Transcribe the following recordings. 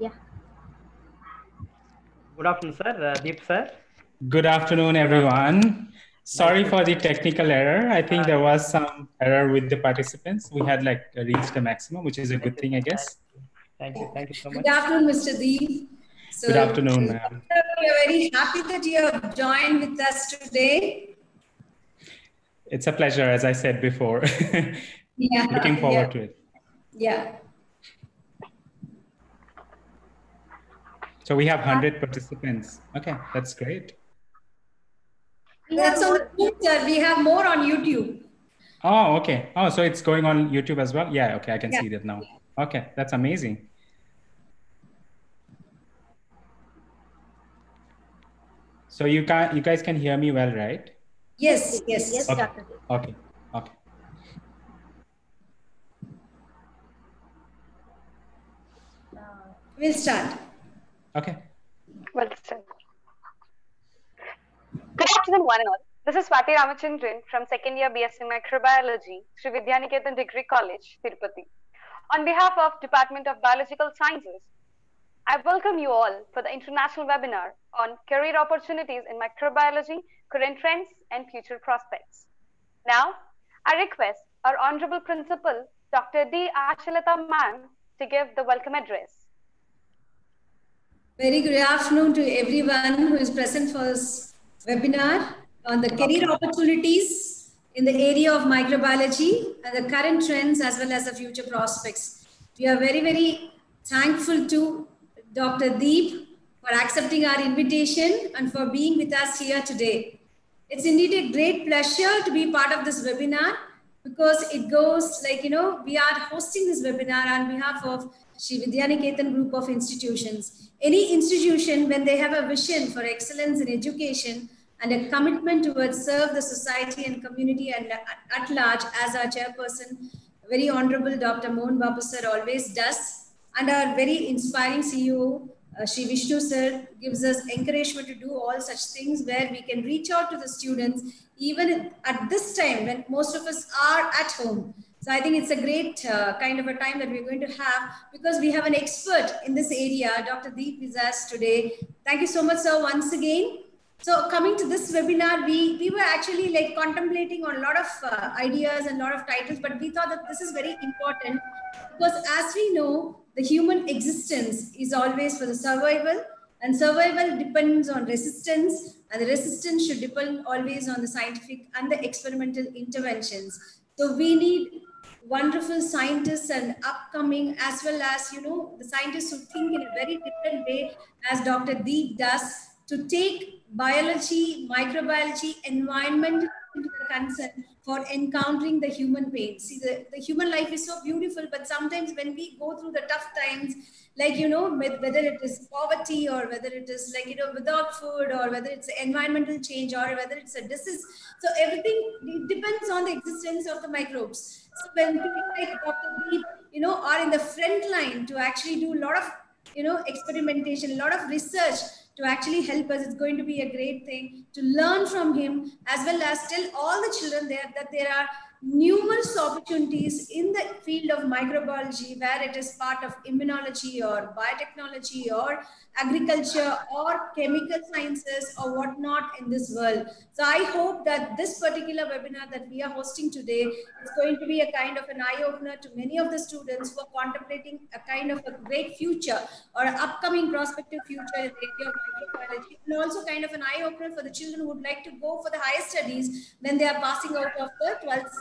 Yeah. Good afternoon, sir. Uh, Deep, sir. Good afternoon, everyone. Sorry for the technical error. I think there was some error with the participants. We had like reached the maximum, which is a good thing, I guess. Thank you. Thank you so much. Good afternoon, Mr. Deep. So, Good afternoon, ma'am. We are very happy that you have joined with us today. It's a pleasure, as I said before. Yeah. Looking forward yeah. to it. Yeah. So we have 100 participants. Okay, that's great. That's on the Zoom. We have more on YouTube. Oh, okay. Oh, so it's going on YouTube as well? Yeah, okay, I can Yeah. see that now. Okay, that's amazing. So you can you guys can hear me well, right? Yes, yes. Yes, Okay. Dr. Okay. Okay. We'll start. Okay. Well said. Good afternoon, one and all. This is Swati Ramachandran from second year BSc Microbiology, Sree Vidyanikethan Degree College, Tirupati. On behalf of Department of Biological Sciences, I welcome you all for the international webinar on career opportunities in microbiology, current trends, and future prospects. Now, I request our Honorable Principal, Dr. D. Ashalata Ma'am, to give the welcome address. Very good afternoon to everyone who is present for this webinar on the career opportunities in the area of microbiology and the current trends as well as the future prospects. We are very, very thankful to Dr. Deep for accepting our invitation and for being with us here today. It's indeed a great pleasure to be part of this webinar because it goes like, you know, we are hosting this webinar on behalf of Sree Vidyanikethan group of institutions. Any institution, when they have a vision for excellence in education and a commitment towards serve the society and community and at at large, as our chairperson, very honorable Dr. Mohan Babu sir always does, and our very inspiring CEO, uh, Sri Vishnu sir, gives us encouragement to do all such things where we can reach out to the students even at this time when most of us are at home. So I think it's a great uh, kind of a time that we're going to have because we have an expert in this area, Dr. Deep is us today. Thank you so much, sir, once again. So coming to this webinar, we, we were actually like contemplating on a lot of uh, ideas and a lot of titles, but we thought that this is very important because as we know, the human existence is always for the survival and survival depends on resistance and the resistance should depend always on the scientific and the experimental interventions. So we need wonderful scientists and upcoming as well as you know the scientists who think in a very different way as dr deep does to take biology microbiology environment into the concern for encountering the human pain see the, the human life is so beautiful but sometimes when we go through the tough times like you know whether it is poverty or whether it is like you know without food or whether it's environmental change or whether it's a disease so everything depends on the existence of the microbes so when people like Dr. Deep, you know, are in the front line to actually do a lot of, you know, experimentation, a lot of research to actually help us, it's going to be a great thing to learn from him as well as tell all the children there that there are numerous opportunities in the field of microbiology where it is part of immunology or biotechnology or agriculture or chemical sciences or whatnot in this world. So I hope that this particular webinar that we are hosting today is going to be a kind of an eye opener to many of the students who are contemplating a kind of a great future or upcoming prospective future in the area of microbiology and also kind of an eye opener for the children who would like to go for the higher studies when they are passing out of the 12th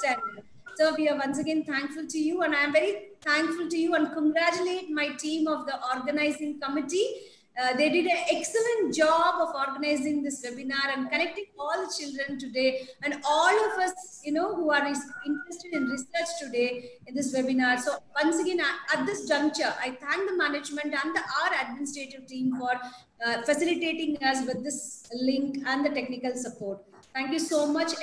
So we are once again thankful to you and I am very thankful to you and congratulate my team of the organizing committee. Uh, they did an excellent job of organizing this webinar and connecting all the children today and all of us, you know, who are interested in research today in this webinar. So once again, at- this juncture, I thank the management and the, our administrative team for uh, facilitating us with this link and the technical support. Thank you so much,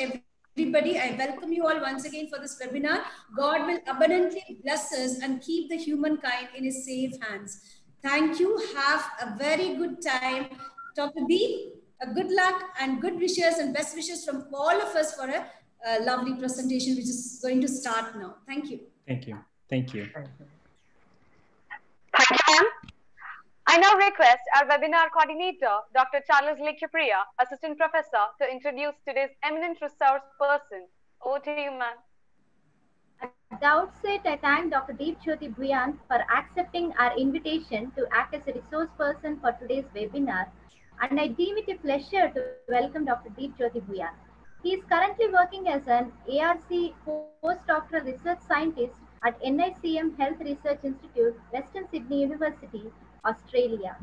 everybody. I welcome you all once again for this webinar. God will abundantly bless us and keep the humankind in his safe hands. Thank you. Have a very good time. Dr. B, a good luck and good wishes and best wishes from all of us for a, a lovely presentation, which is going to start now. Thank you. Thank you. Thank you. Thank you, ma'am. I now request our webinar coordinator, Dr. Charles Lekipriya, Assistant Professor, to introduce today's eminent resource person. Over to you, ma'am. At the outset, I thank Dr. Deep Jyoti Bhuyan for accepting our invitation to act as a resource person for today's webinar. And I deem it a pleasure to welcome Dr. Deep Jyoti Bhuyan. He is currently working as an ARC postdoctoral research scientist at NICM Health Research Institute, Western Sydney University, Australia.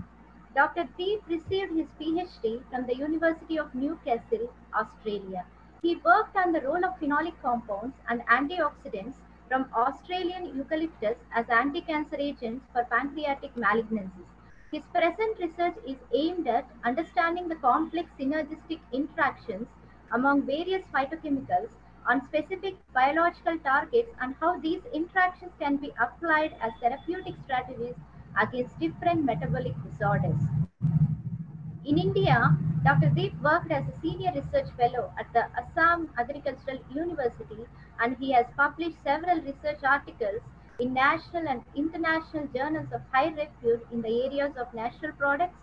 Dr. Deep received his PhD from the University of Newcastle, Australia. He worked on the role of phenolic compounds and antioxidants from Australian eucalyptus as anti-cancer agents for pancreatic malignancies. His present research is aimed at understanding the complex synergistic interactions among various phytochemicals on specific biological targets and how these interactions can be applied as therapeutic strategies against different metabolic disorders. In India, Dr. Deep worked as a senior research fellow at the Assam Agricultural University and he has published several research articles in national and international journals of high repute in the areas of natural products,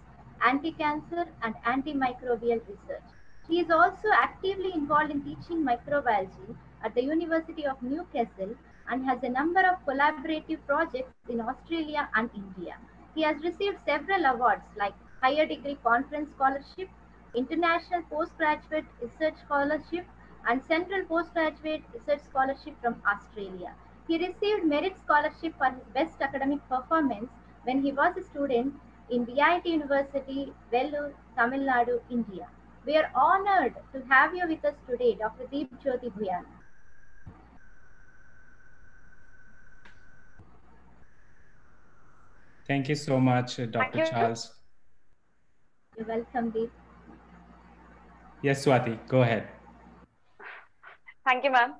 anti-cancer and antimicrobial research. He is also actively involved in teaching microbiology at the University of Newcastle and has a number of collaborative projects in Australia and India. He has received several awards like Higher Degree Conference Scholarship, International Postgraduate Research Scholarship, and Central Postgraduate Research Scholarship from Australia. He received Merit Scholarship for his best academic performance when he was a student in VIT University, Vellore, Tamil Nadu, India. We are honored to have you with us today, Dr. Deep Jyoti Bhuyan. Thank you so much, uh, Dr. Charles. You're welcome, Deep. Yes, Swati, go ahead. Thank you, ma'am.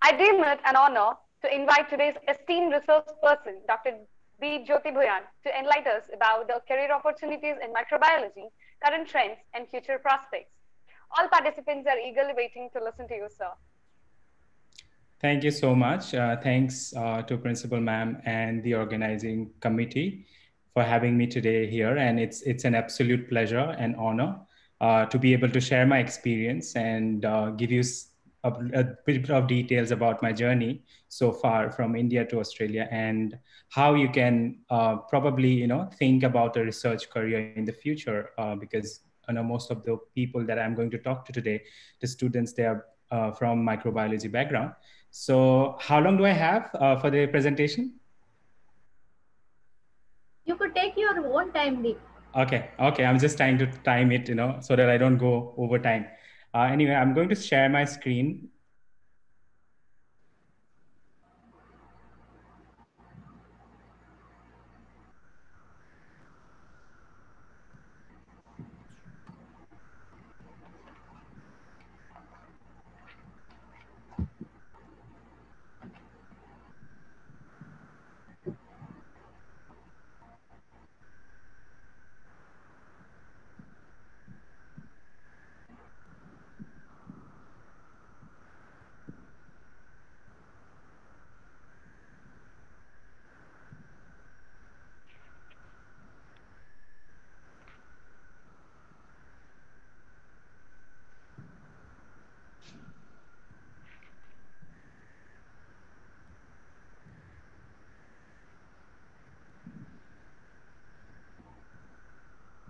I deem it an honor to invite today's esteemed resource person, Dr. Deep Jyoti Bhuyan, to enlighten us about the career opportunities in microbiology, current trends, and future prospects. All participants are eagerly waiting to listen to you, sir. Thank you so much. Uh, thanks uh, to Principal Ma'am and the organizing committee for having me today here. And it's, it's an absolute pleasure and honor uh, to be able to share my experience and uh, give you a bit of details about my journey so far from India to Australia and how you can uh, probably, you know, think about a research career in the future uh, because I know most of the people that I'm going to talk to today, the students, they are from microbiology background. So how long do I have uh, for the presentation? You could take your own time, Deep. Okay, okay. I'm just trying to time it, you know, so that I don't go over time. Uh, anyway, I'm going to share my screen.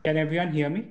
Can everyone hear me?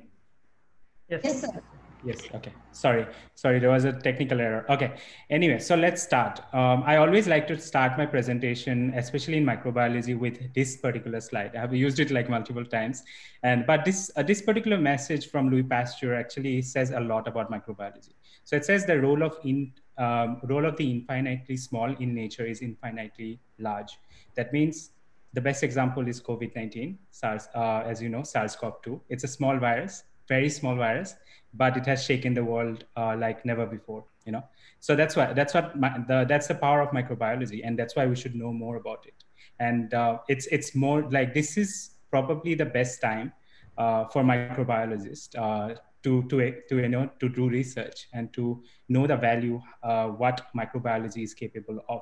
Yes. Yes, sir. Yes. Okay. Sorry. Sorry. There was a technical error. Okay. Anyway, so let's start. Um, I always like to start my presentation, especially in microbiology, with this particular slide. I have used it like multiple times, and but this uh, this particular message from Louis Pasteur actually says a lot about microbiology. So it says the role of in um, role of the infinitely small in nature is infinitely large. That means the best example is COVID-19, SARS, uh, as you know, SARS-CoV-2. It's a small virus, very small virus, but it has shaken the world uh, like never before. You know, so that's why that's what my, the, that's the power of microbiology, and that's why we should know more about it. And uh, it's it's more like this is probably the best time uh, for microbiologists uh, to to to you know to do research and to know the value uh, what microbiology is capable of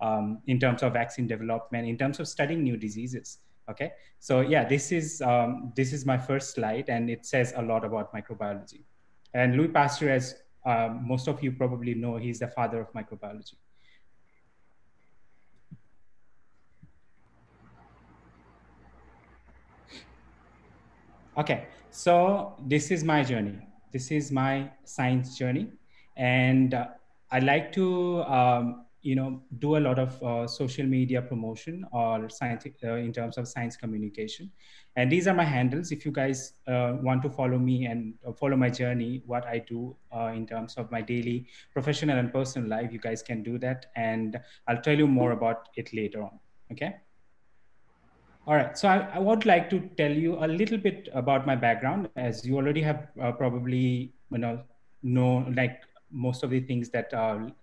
um, in terms of vaccine development, in terms of studying new diseases. Okay, so yeah, this is um, this is my first slide, and it says a lot about microbiology. And Louis Pasteur, as uh, most of you probably know, he's the father of microbiology. Okay, so this is my journey. This is my science journey, and uh, I like to um, you know do a lot of uh, social media promotion or science uh, in terms of science communication. And these are my handles. If you guys uh, want to follow me and uh, follow my journey what i do uh, in terms of my daily professional and personal life you guys can do that. And i'll tell you more about it later on. Okay? All right. So i, I would like to tell you a little bit about my background. As you already have uh, probably you know know like most of the things that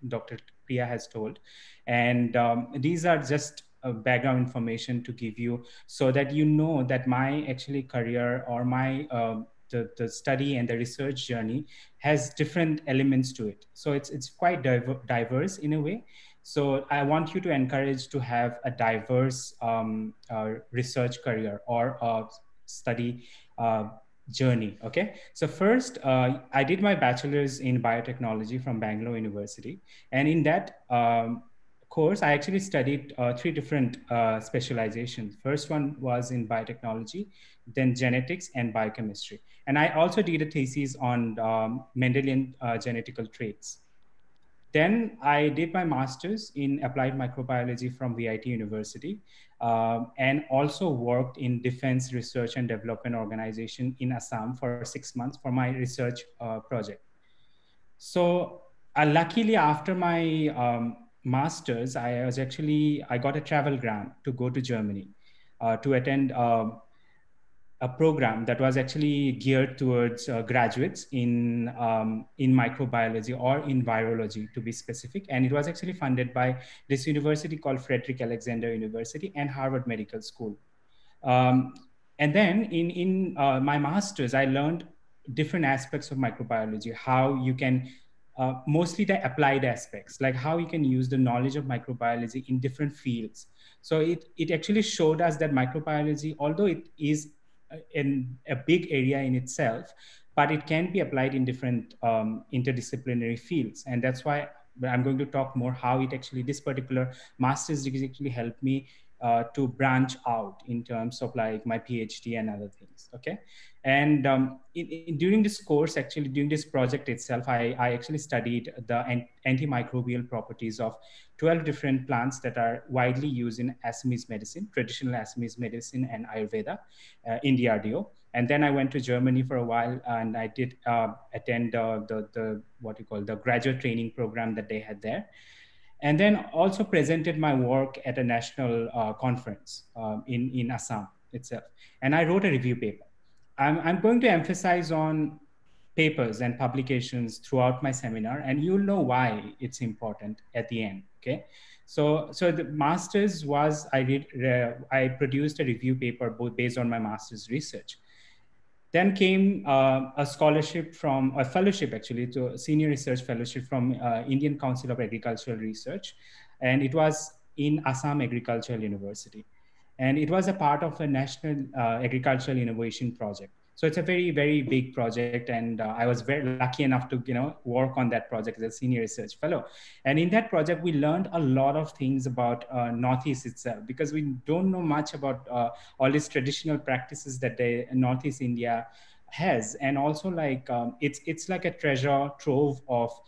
dr Priya has told. And um, these are just background information to give you so that you know that my actually career or my um, the, the study and the research journey has different elements to it. So it's, it's quite diver diverse in a way. So I want you to encourage to have a diverse um, uh, research career or uh, study uh, journey. Okay. So first, uh, I did my bachelor's in biotechnology from Bangalore University. And in that um, course, I actually studied uh, three different uh, specializations. First one was in biotechnology, then genetics and biochemistry. And I also did a thesis on um, Mendelian uh, genetical traits. Then I did my master's in applied microbiology from VIT University um, and also worked in Defense Research and Development Organization in Assam for six months for my research uh, project. So uh, luckily after my um, master's, I was actually, I got a travel grant to go to Germany uh, to attend um, a program that was actually geared towards uh, graduates in um, in microbiology or in virology to be specific. And it was actually funded by this university called frederick alexander university and harvard medical school. Um, and then in in uh, my masters i learned different aspects of microbiology how you can uh, mostly the applied aspects like how you can use the knowledge of microbiology in different fields. So it, it actually showed us that microbiology although it is in a big area in itself, but it can be applied in different um, interdisciplinary fields. And that's why I'm going to talk more how it actually, this particular master's degree actually helped me uh, to branch out in terms of like my PhD and other things. Okay. And um, in, in, during this course, actually during this project itself, I, I actually studied the antimicrobial properties of 12 different plants that are widely used in Assamese medicine, traditional Assamese medicine and Ayurveda uh, in DRDO. And then I went to Germany for a while and I did uh, attend uh, the, the, what you call the graduate training program that they had there. And then also presented my work at a national uh, conference um, in, in Assam itself. And I wrote a review paper. I'm, I'm going to emphasize on papers and publications throughout my seminar, and you'll know why it's important at the end. Okay, so so the master's was I did uh, I produced a review paper both based on my master's research. Then came uh, a scholarship from a fellowship actually to a senior research fellowship from uh, Indian Council of Agricultural Research, and it was in Assam Agricultural University. And it was a part of a national uh, agricultural innovation project so it's a very very big project and uh, i was very lucky enough to you know work on that project as a senior research fellow. And in that project we learned a lot of things about uh, northeast itself because we don't know much about uh, all these traditional practices that the northeast india has. And also like um, it's it's like a treasure trove of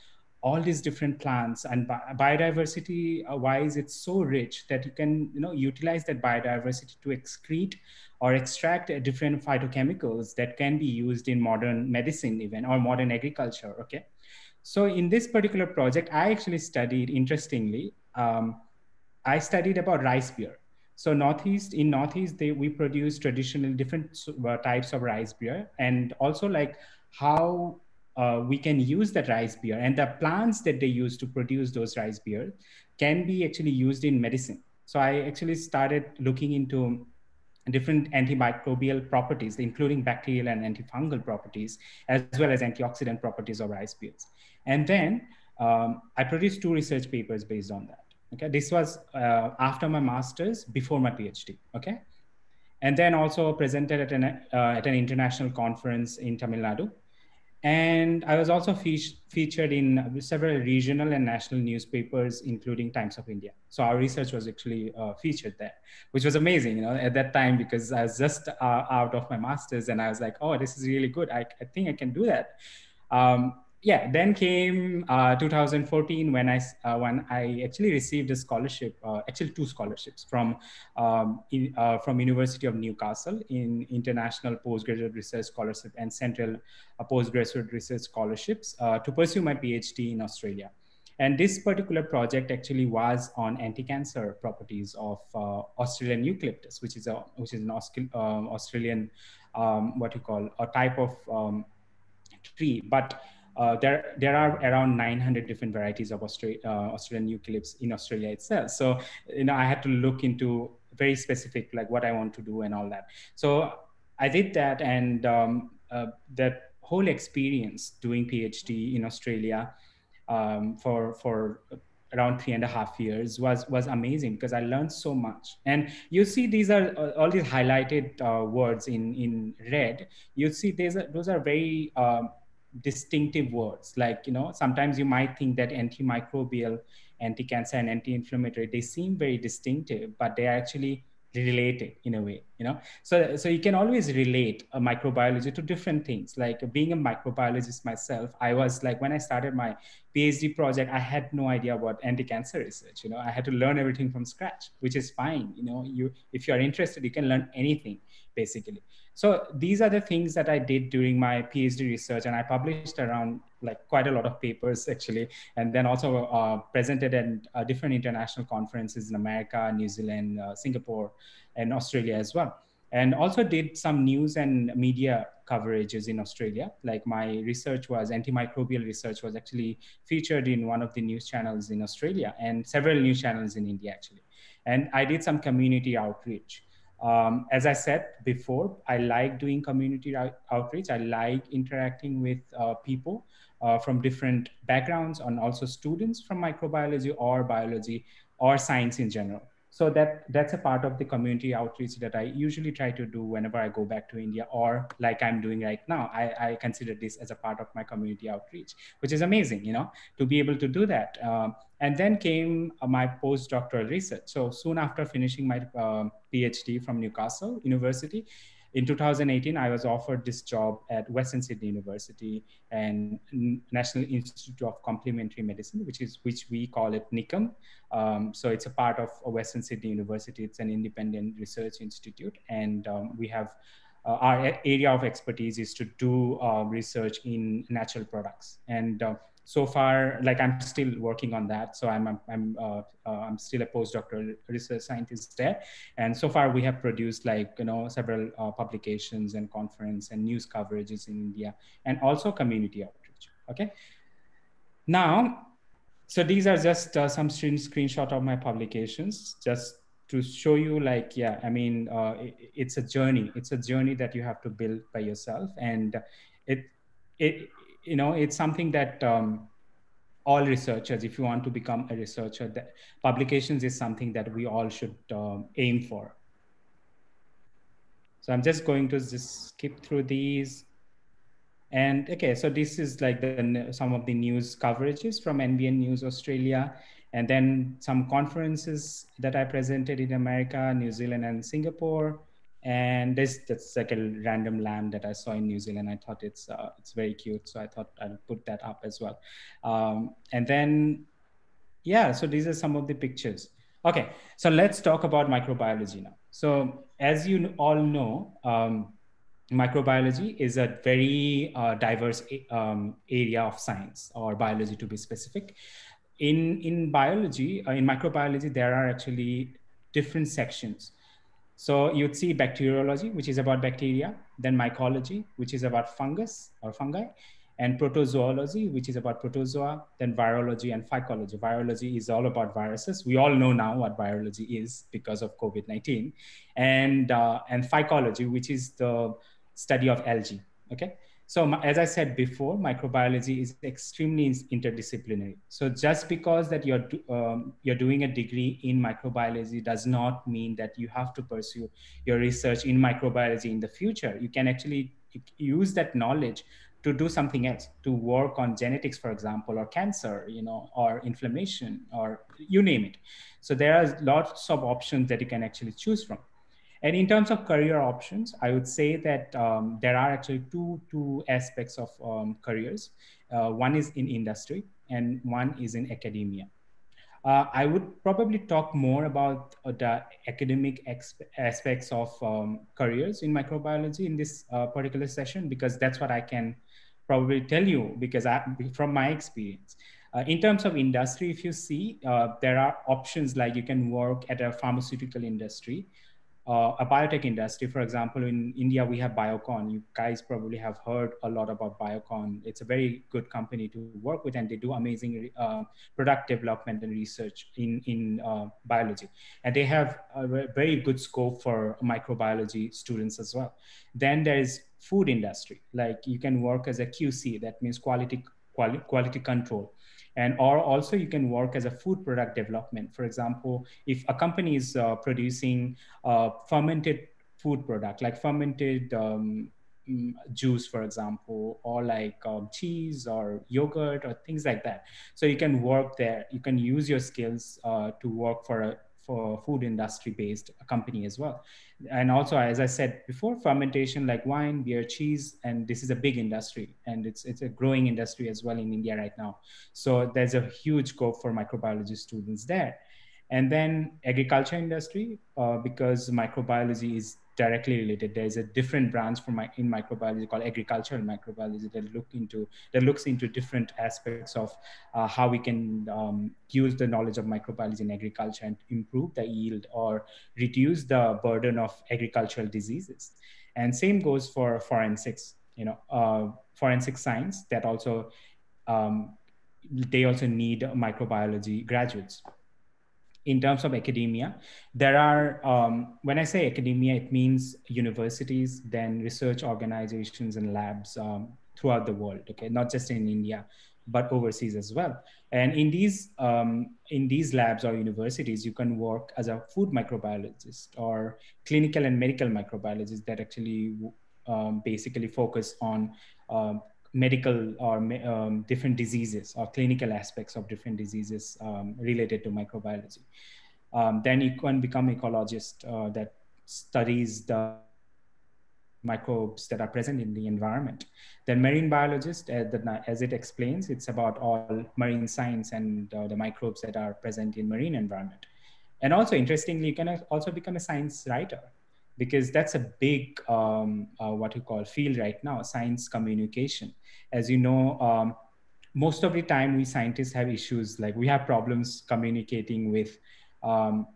all these different plants. And bi- biodiversity uh, wise it's so rich that you can you know utilize that biodiversity to excrete or extract different phytochemicals that can be used in modern medicine even or modern agriculture okay so in this particular project i actually studied interestingly um, i studied about rice beer so northeast in northeast they we produce traditional different uh, types of rice beer and also like how uh, we can use that rice beer and the plants that they use to produce those rice beer can be actually used in medicine. So I actually started looking into different antimicrobial properties, including bacterial and antifungal properties, as well as antioxidant properties of rice beers. And then um, I produced two research papers based on that. Okay, this was uh, after my master's, before my PhD. Okay, and then also presented at an, uh, at an international conference in Tamil Nadu. And I was also fe featured in several regional and national newspapers, including Times of India. So our research was actually uh, featured there, which was amazing, you know, at that time because I was just uh, out of my master's and I was like, oh, this is really good. I, I think I can do that. Um, yeah, then came uh, 2014 when I uh, when I actually received a scholarship, uh, actually two scholarships from um, in, uh, from University of Newcastle in international postgraduate research scholarship and central uh, postgraduate research scholarships uh, to pursue my PhD in Australia. And this particular project actually was on anti-cancer properties of Australian eucalyptus, which is a which is an um, Australian um, what you call a type of um, tree, but uh, there, there are around 900 different varieties of Austra uh, Australian eucalypts in Australia itself. So, you know, I had to look into very specific, like what I want to do and all that. So I did that and um, uh, that whole experience doing PhD in Australia um, for, for around three and a half years was was amazing because I learned so much. And you see, these are uh, all these highlighted uh, words in in red. You see, these are, those are very um, distinctive words. Like you know sometimes you might think that antimicrobial anti-cancer and anti-inflammatory they seem very distinctive but they are actually related in a way you know? So so you can always relate a microbiology to different things. Like being a microbiologist myself i was like when i started my phd project i had no idea about anti-cancer research you know? I had to learn everything from scratch which is fine you know? You if you are interested you can learn anything basically so these are the things that I did during my PhD research, and I published around like quite a lot of papers actually, and then also uh, presented at uh, different international conferences in America, New Zealand, uh, Singapore, and Australia as well. And also did some news and media coverages in Australia. Like my research was antimicrobial research was actually featured in one of the news channels in Australia and several news channels in India actually. And I did some community outreach. Um, as I said before, I like doing community out outreach. I like interacting with uh, people uh, from different backgrounds and also students from microbiology or biology or science in general. So that that's a part of the community outreach that I usually try to do whenever I go back to India or like I'm doing right now. I, I consider this as a part of my community outreach, which is amazing, you know, to be able to do that. Um, and then came my postdoctoral research. So soon after finishing my uh, PhD from Newcastle University, in 2018, I was offered this job at Western Sydney University and National Institute of Complementary Medicine, which is which we call it NICOM. Um, so it's a part of Western Sydney University. It's an independent research institute, and um, we have uh, our area of expertise is to do uh, research in natural products and uh, so far like i'm still working on that. So i'm i'm uh, uh, i'm still a postdoctoral research scientist there. And so far we have produced like you know several uh, publications and conference and news coverages in india and also community outreach. Okay? Now so these are just uh, some screen screenshot of my publications just to show you like yeah i mean uh, it, it's a journey. It's a journey that you have to build by yourself. And it it you know it's something that um, all researchers if you want to become a researcher that publications is something that we all should um, aim for. So i'm just going to just skip through these. And okay so this is like the some of the news coverages from nbn news australia. And then some conferences that i presented in america new zealand and singapore and this that's like a random lamb that I saw in New Zealand. I thought it's uh, it's very cute, so I thought I'll put that up as well. Um, and then, yeah, so these are some of the pictures. Okay, so let's talk about microbiology now. So as you all know, um, microbiology is a very uh, diverse um, area of science or biology to be specific. In in biology, uh, in microbiology, there are actually different sections. So you'd see bacteriology, which is about bacteria, then mycology, which is about fungus or fungi, and protozoology, which is about protozoa, then virology and phycology. Virology is all about viruses. We all know now what virology is because of COVID-19. And, uh, and phycology, which is the study of algae, okay? So as I said before, microbiology is extremely interdisciplinary. So just because that you're um, you're doing a degree in microbiology does not mean that you have to pursue your research in microbiology in the future. You can actually use that knowledge to do something else, to work on genetics, for example, or cancer, you know, or inflammation, or you name it. So there are lots of options that you can actually choose from. And in terms of career options, I would say that um, there are actually two, two aspects of um, careers. Uh, one is in industry and one is in academia. Uh, I would probably talk more about uh, the academic aspects of um, careers in microbiology in this uh, particular session because that's what I can probably tell you because I, from my experience. Uh, in terms of industry, if you see, uh, there are options like you can work at a pharmaceutical industry uh, a biotech industry. For example, in India, we have Biocon. You guys probably have heard a lot about Biocon. It's a very good company to work with, and they do amazing uh, product development and research in, in uh, biology. And they have a very good scope for microbiology students as well. Then there is food industry. Like you can work as a QC, that means quality, quality, quality control and or also you can work as a food product development. For example if a company is uh, producing a fermented food product like fermented um, mm, juice for example or like um, cheese or yogurt or things like that. So you can work there. You can use your skills uh, to work for a for food industry based company as well. And also as i said before fermentation like wine beer cheese and this is a big industry and it's it's a growing industry as well in india right now. So there's a huge scope for microbiology students there and then agriculture industry uh, because microbiology is directly related. There's a different branch my, in microbiology called agricultural microbiology that look into that looks into different aspects of uh, how we can um, use the knowledge of microbiology in agriculture and improve the yield or reduce the burden of agricultural diseases. And same goes for forensics. You know, uh, forensic science that also um, they also need microbiology graduates in terms of academia, there are, um, when I say academia, it means universities, then research organizations and labs um, throughout the world, okay, not just in India, but overseas as well. And in these, um, in these labs or universities, you can work as a food microbiologist or clinical and medical microbiologist that actually um, basically focus on um, medical or um, different diseases or clinical aspects of different diseases um, related to microbiology. Um, then you can become ecologist uh, that studies the microbes that are present in the environment. Then marine biologist, uh, the, as it explains, it's about all marine science and uh, the microbes that are present in marine environment. And also interestingly, you can also become a science writer because that's a big um, uh, what you call field right now science communication. As you know um, most of the time we scientists have issues like we have problems communicating with um,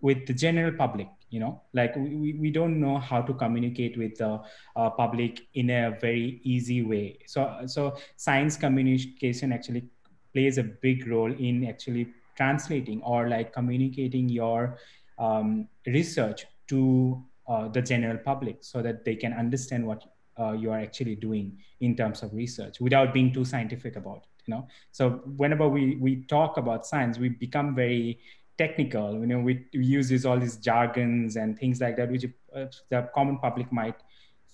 with the general public you know? Like we, we don't know how to communicate with the uh, public in a very easy way. So so science communication actually plays a big role in actually translating or like communicating your um, research to uh, the general public so that they can understand what uh, you are actually doing in terms of research without being too scientific about it you know? So whenever we we talk about science we become very technical you know? We, we use all these jargons and things like that which uh, the common public might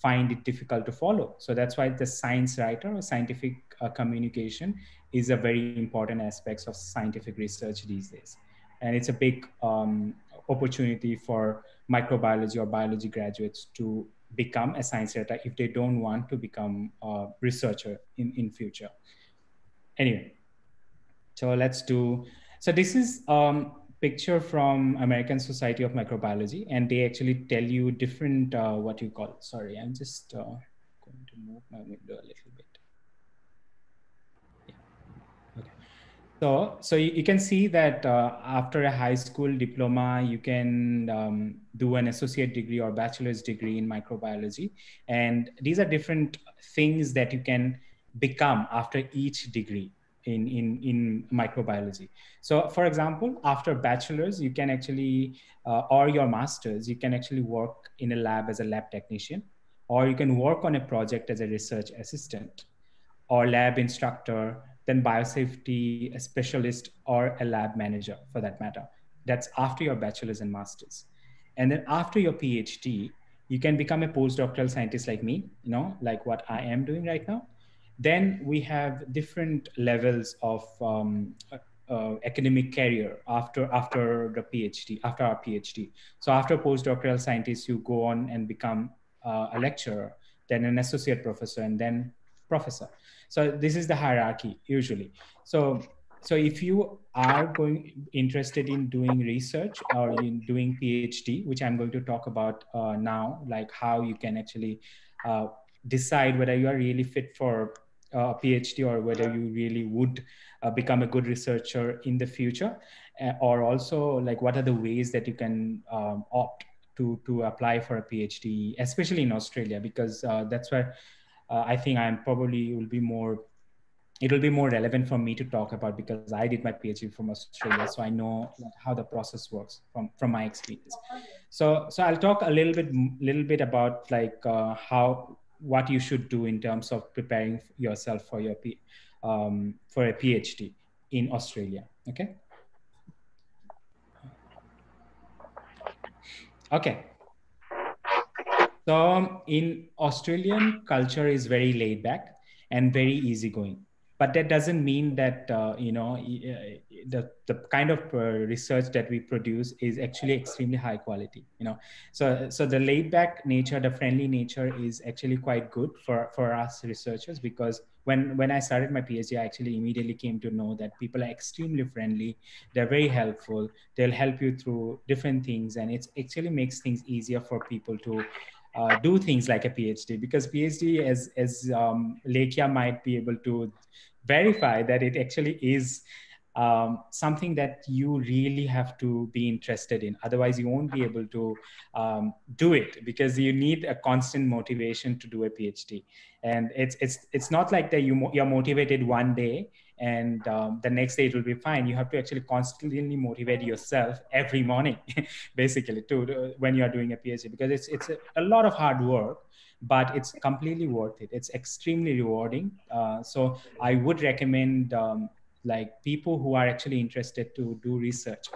find it difficult to follow. So that's why the science writer or scientific uh, communication is a very important aspect of scientific research these days. And it's a big um, opportunity for microbiology or biology graduates to become a science writer if they don't want to become a researcher in, in future. Anyway, so let's do, so this is um, picture from American Society of Microbiology, and they actually tell you different, uh, what you call, sorry, I'm just uh, going to move my window a little bit. So, so you, can see that uh, after a high school diploma, you can um, do an associate degree or bachelor's degree in microbiology. And these are different things that you can become after each degree in, in, in microbiology. So for example, after bachelor's, you can actually, uh, or your master's, you can actually work in a lab as a lab technician or you can work on a project as a research assistant or lab instructor, then biosafety specialist or a lab manager for that matter. That's after your bachelor's and master's. And then after your PhD, you can become a postdoctoral scientist like me, you know, like what I am doing right now. Then we have different levels of um, uh, academic career after after the PhD, after our PhD. So after postdoctoral scientist, you go on and become uh, a lecturer, then an associate professor, and then professor. So this is the hierarchy usually. So so if you are going interested in doing research or in doing phd which i'm going to talk about uh, now like how you can actually uh, decide whether you are really fit for a phd or whether you really would uh, become a good researcher in the future uh, or also like what are the ways that you can um, opt to to apply for a phd especially in australia because uh, that's where uh, i think i'm probably will be more it will be more relevant for me to talk about because I did my PhD from Australia, so I know how the process works from from my experience. So so I'll talk a little bit little bit about like uh, how what you should do in terms of preparing yourself for your P, um, for a PhD in Australia. Okay. Okay. So in Australian culture is very laid back and very easygoing. But that doesn't mean that uh, you know uh, the, the kind of uh, research that we produce is actually extremely high quality you know. So so the laid back nature the friendly nature is actually quite good for for us researchers because when when i started my phd i actually immediately came to know that people are extremely friendly they're very helpful they'll help you through different things and it actually makes things easier for people to uh, do things like a PhD because PhD, as as um, Lekia might be able to verify that it actually is um, something that you really have to be interested in. Otherwise, you won't be able to um, do it because you need a constant motivation to do a PhD. And it's it's it's not like that you you're motivated one day and um, the next day it will be fine. You have to actually constantly motivate yourself every morning, basically, to, to when you are doing a PhD because it's it's a, a lot of hard work but it's completely worth it. It's extremely rewarding. Uh, so I would recommend um, like people who are actually interested to do research,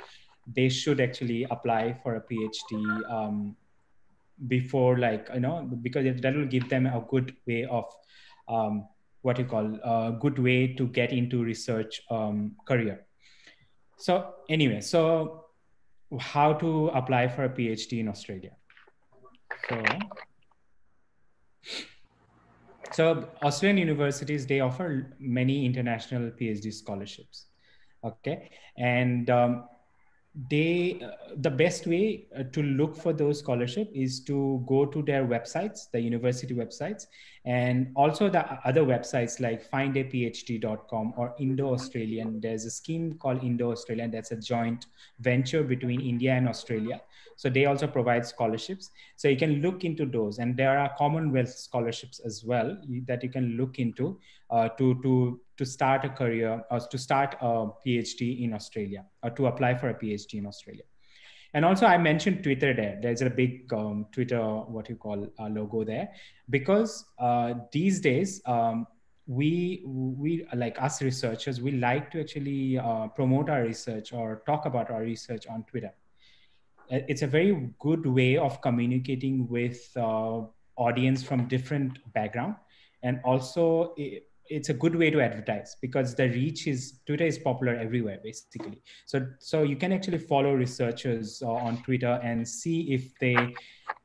they should actually apply for a PhD um, before like, you know, because that will give them a good way of um, what you call a good way to get into research um, career. So anyway, so how to apply for a PhD in Australia? So so Australian universities, they offer many international PhD scholarships. Okay. And um, they, uh, the best way uh, to look for those scholarship is to go to their websites, the university websites, and also the other websites like findaphd.com or Indo-Australian. There's a scheme called Indo-Australian that's a joint venture between India and Australia so they also provide scholarships. So you can look into those, and there are Commonwealth scholarships as well that you can look into to to to start a career or to start a PhD in Australia or to apply for a PhD in Australia. And also, I mentioned Twitter there. There's a big um, Twitter, what you call, uh, logo there, because uh, these days um, we we like us researchers, we like to actually uh, promote our research or talk about our research on Twitter it's a very good way of communicating with uh, audience from different background and also it, it's a good way to advertise because the reach is twitter is popular everywhere basically. So so you can actually follow researchers uh, on twitter and see if they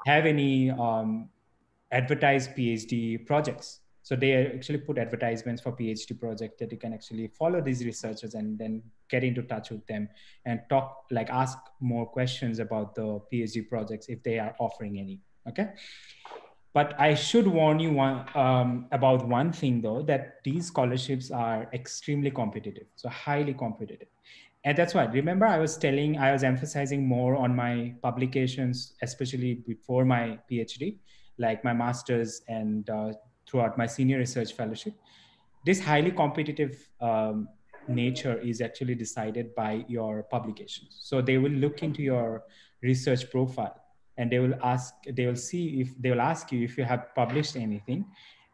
have any um, advertised phd projects. So they actually put advertisements for phd project that you can actually follow these researchers and then get into touch with them and talk like ask more questions about the phd projects if they are offering any okay but i should warn you one, um, about one thing though that these scholarships are extremely competitive so highly competitive and that's why remember i was telling i was emphasizing more on my publications especially before my phd like my masters and uh, throughout my senior research fellowship. This highly competitive um, nature is actually decided by your publications. So they will look into your research profile and they will ask they will see if they will ask you if you have published anything.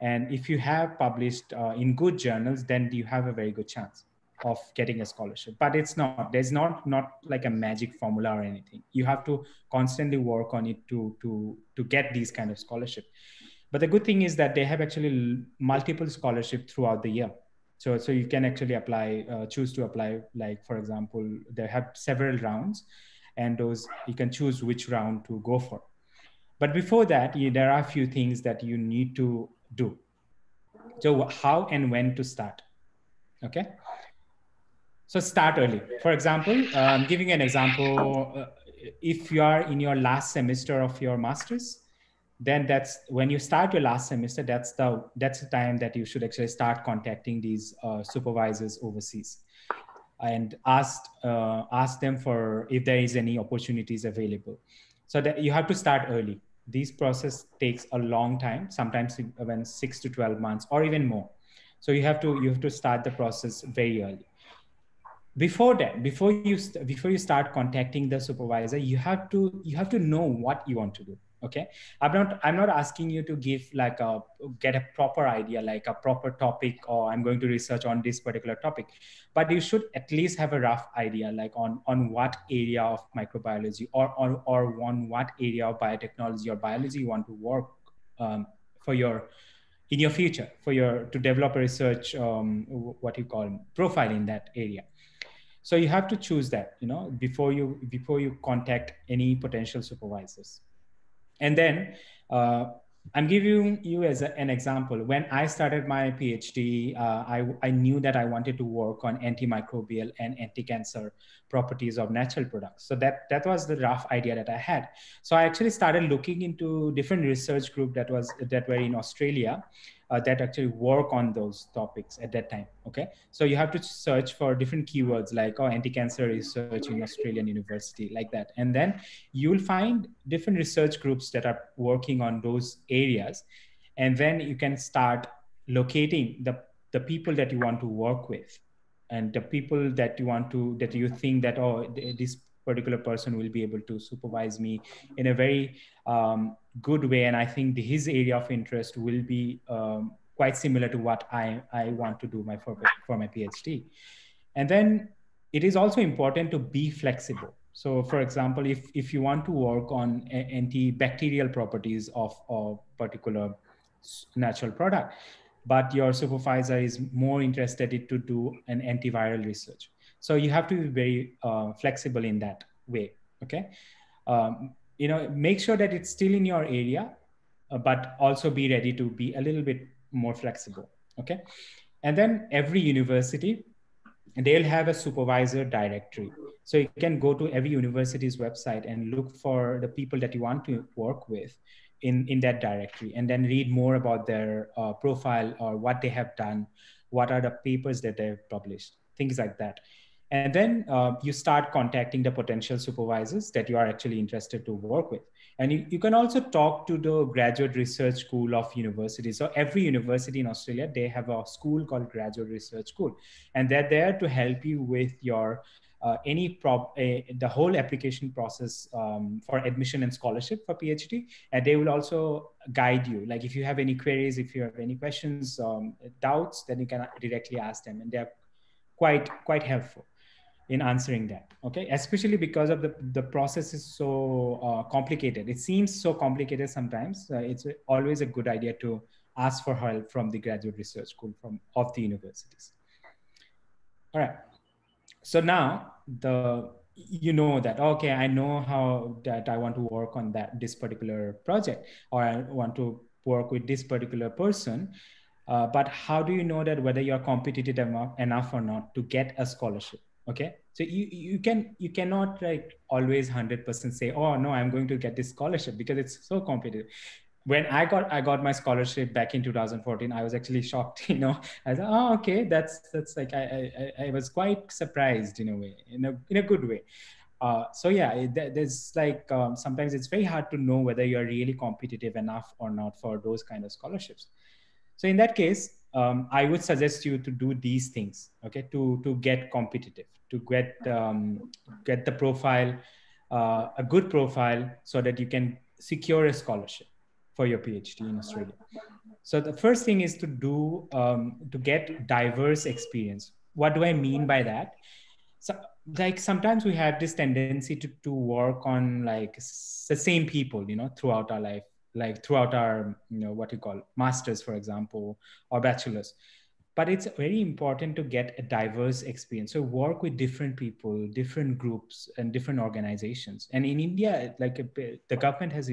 And if you have published uh, in good journals then you have a very good chance of getting a scholarship. But it's not there's not not like a magic formula or anything. You have to constantly work on it to to to get these kind of scholarship. But the good thing is that they have actually multiple scholarship throughout the year. So so you can actually apply uh, choose to apply like for example they have several rounds and those you can choose which round to go for. But before that you, there are a few things that you need to do. So how and when to start okay? So start early. For example um, giving an example uh, if you are in your last semester of your masters then that's when you start your last semester that's the that's the time that you should actually start contacting these uh, supervisors overseas and ask uh, ask them for if there is any opportunities available. So that you have to start early. This process takes a long time sometimes even 6 to 12 months or even more. So you have to you have to start the process very early. Before that before you before you start contacting the supervisor you have to you have to know what you want to do okay? I'm not i'm not asking you to give like a get a proper idea like a proper topic or i'm going to research on this particular topic but you should at least have a rough idea like on on what area of microbiology or or, or on what area of biotechnology or biology you want to work um, for your in your future for your to develop a research um, what you call profile in that area. So you have to choose that you know before you before you contact any potential supervisors and then uh, I'm giving you as a, an example. When I started my PhD, uh, I, I knew that I wanted to work on antimicrobial and anti-cancer properties of natural products. So that, that was the rough idea that I had. So I actually started looking into different research group that was that were in Australia uh, that actually work on those topics at that time. Okay, so you have to search for different keywords like oh anti-cancer research in Australian university like that, and then you will find different research groups that are working on those areas, and then you can start locating the the people that you want to work with and the people that you want to that you think that oh this particular person will be able to supervise me in a very um, good way. And I think his area of interest will be um, quite similar to what I, I want to do my, for, for my PhD. And then it is also important to be flexible. So for example, if, if you want to work on antibacterial properties of a particular natural product, but your supervisor is more interested in to do an antiviral research. So you have to be very uh, flexible in that way. Okay. Um, you know, make sure that it's still in your area, uh, but also be ready to be a little bit more flexible. Okay. And then every university, they'll have a supervisor directory. So you can go to every university's website and look for the people that you want to work with in, in that directory and then read more about their uh, profile or what they have done, what are the papers that they've published, things like that and then uh, you start contacting the potential supervisors that you are actually interested to work with. And you, you can also talk to the graduate research school of university so every university in australia they have a school called graduate research school. And they're there to help you with your uh, any prop uh, the whole application process um, for admission and scholarship for phd and they will also guide you. Like if you have any queries if you have any questions um, doubts then you can directly ask them. And they're quite quite helpful in answering that okay? Especially because of the the process is so uh, complicated. It seems so complicated sometimes. Uh, it's always a good idea to ask for help from the graduate research school from of the universities. All right. So now the you know that okay i know how that i want to work on that this particular project or i want to work with this particular person. Uh, but how do you know that whether you're competitive enough, enough or not to get a scholarship okay? So you you can you cannot like always 100% say oh no i'm going to get this scholarship because it's so competitive. When i got i got my scholarship back in 2014 i was actually shocked you know? I was oh okay that's that's like i i, I was quite surprised in a way in a in a good way. Uh, so yeah there's like um, sometimes it's very hard to know whether you're really competitive enough or not for those kind of scholarships. So in that case um, I would suggest you to do these things, okay, to to get competitive, to get um, get the profile uh, a good profile so that you can secure a scholarship for your PhD in Australia. So the first thing is to do um, to get diverse experience. What do I mean by that? So like sometimes we have this tendency to, to work on like the same people, you know, throughout our life, like throughout our, you know, what you call masters, for example, or bachelors. But it's very important to get a diverse experience. So work with different people different groups and different organizations. And in india like the government has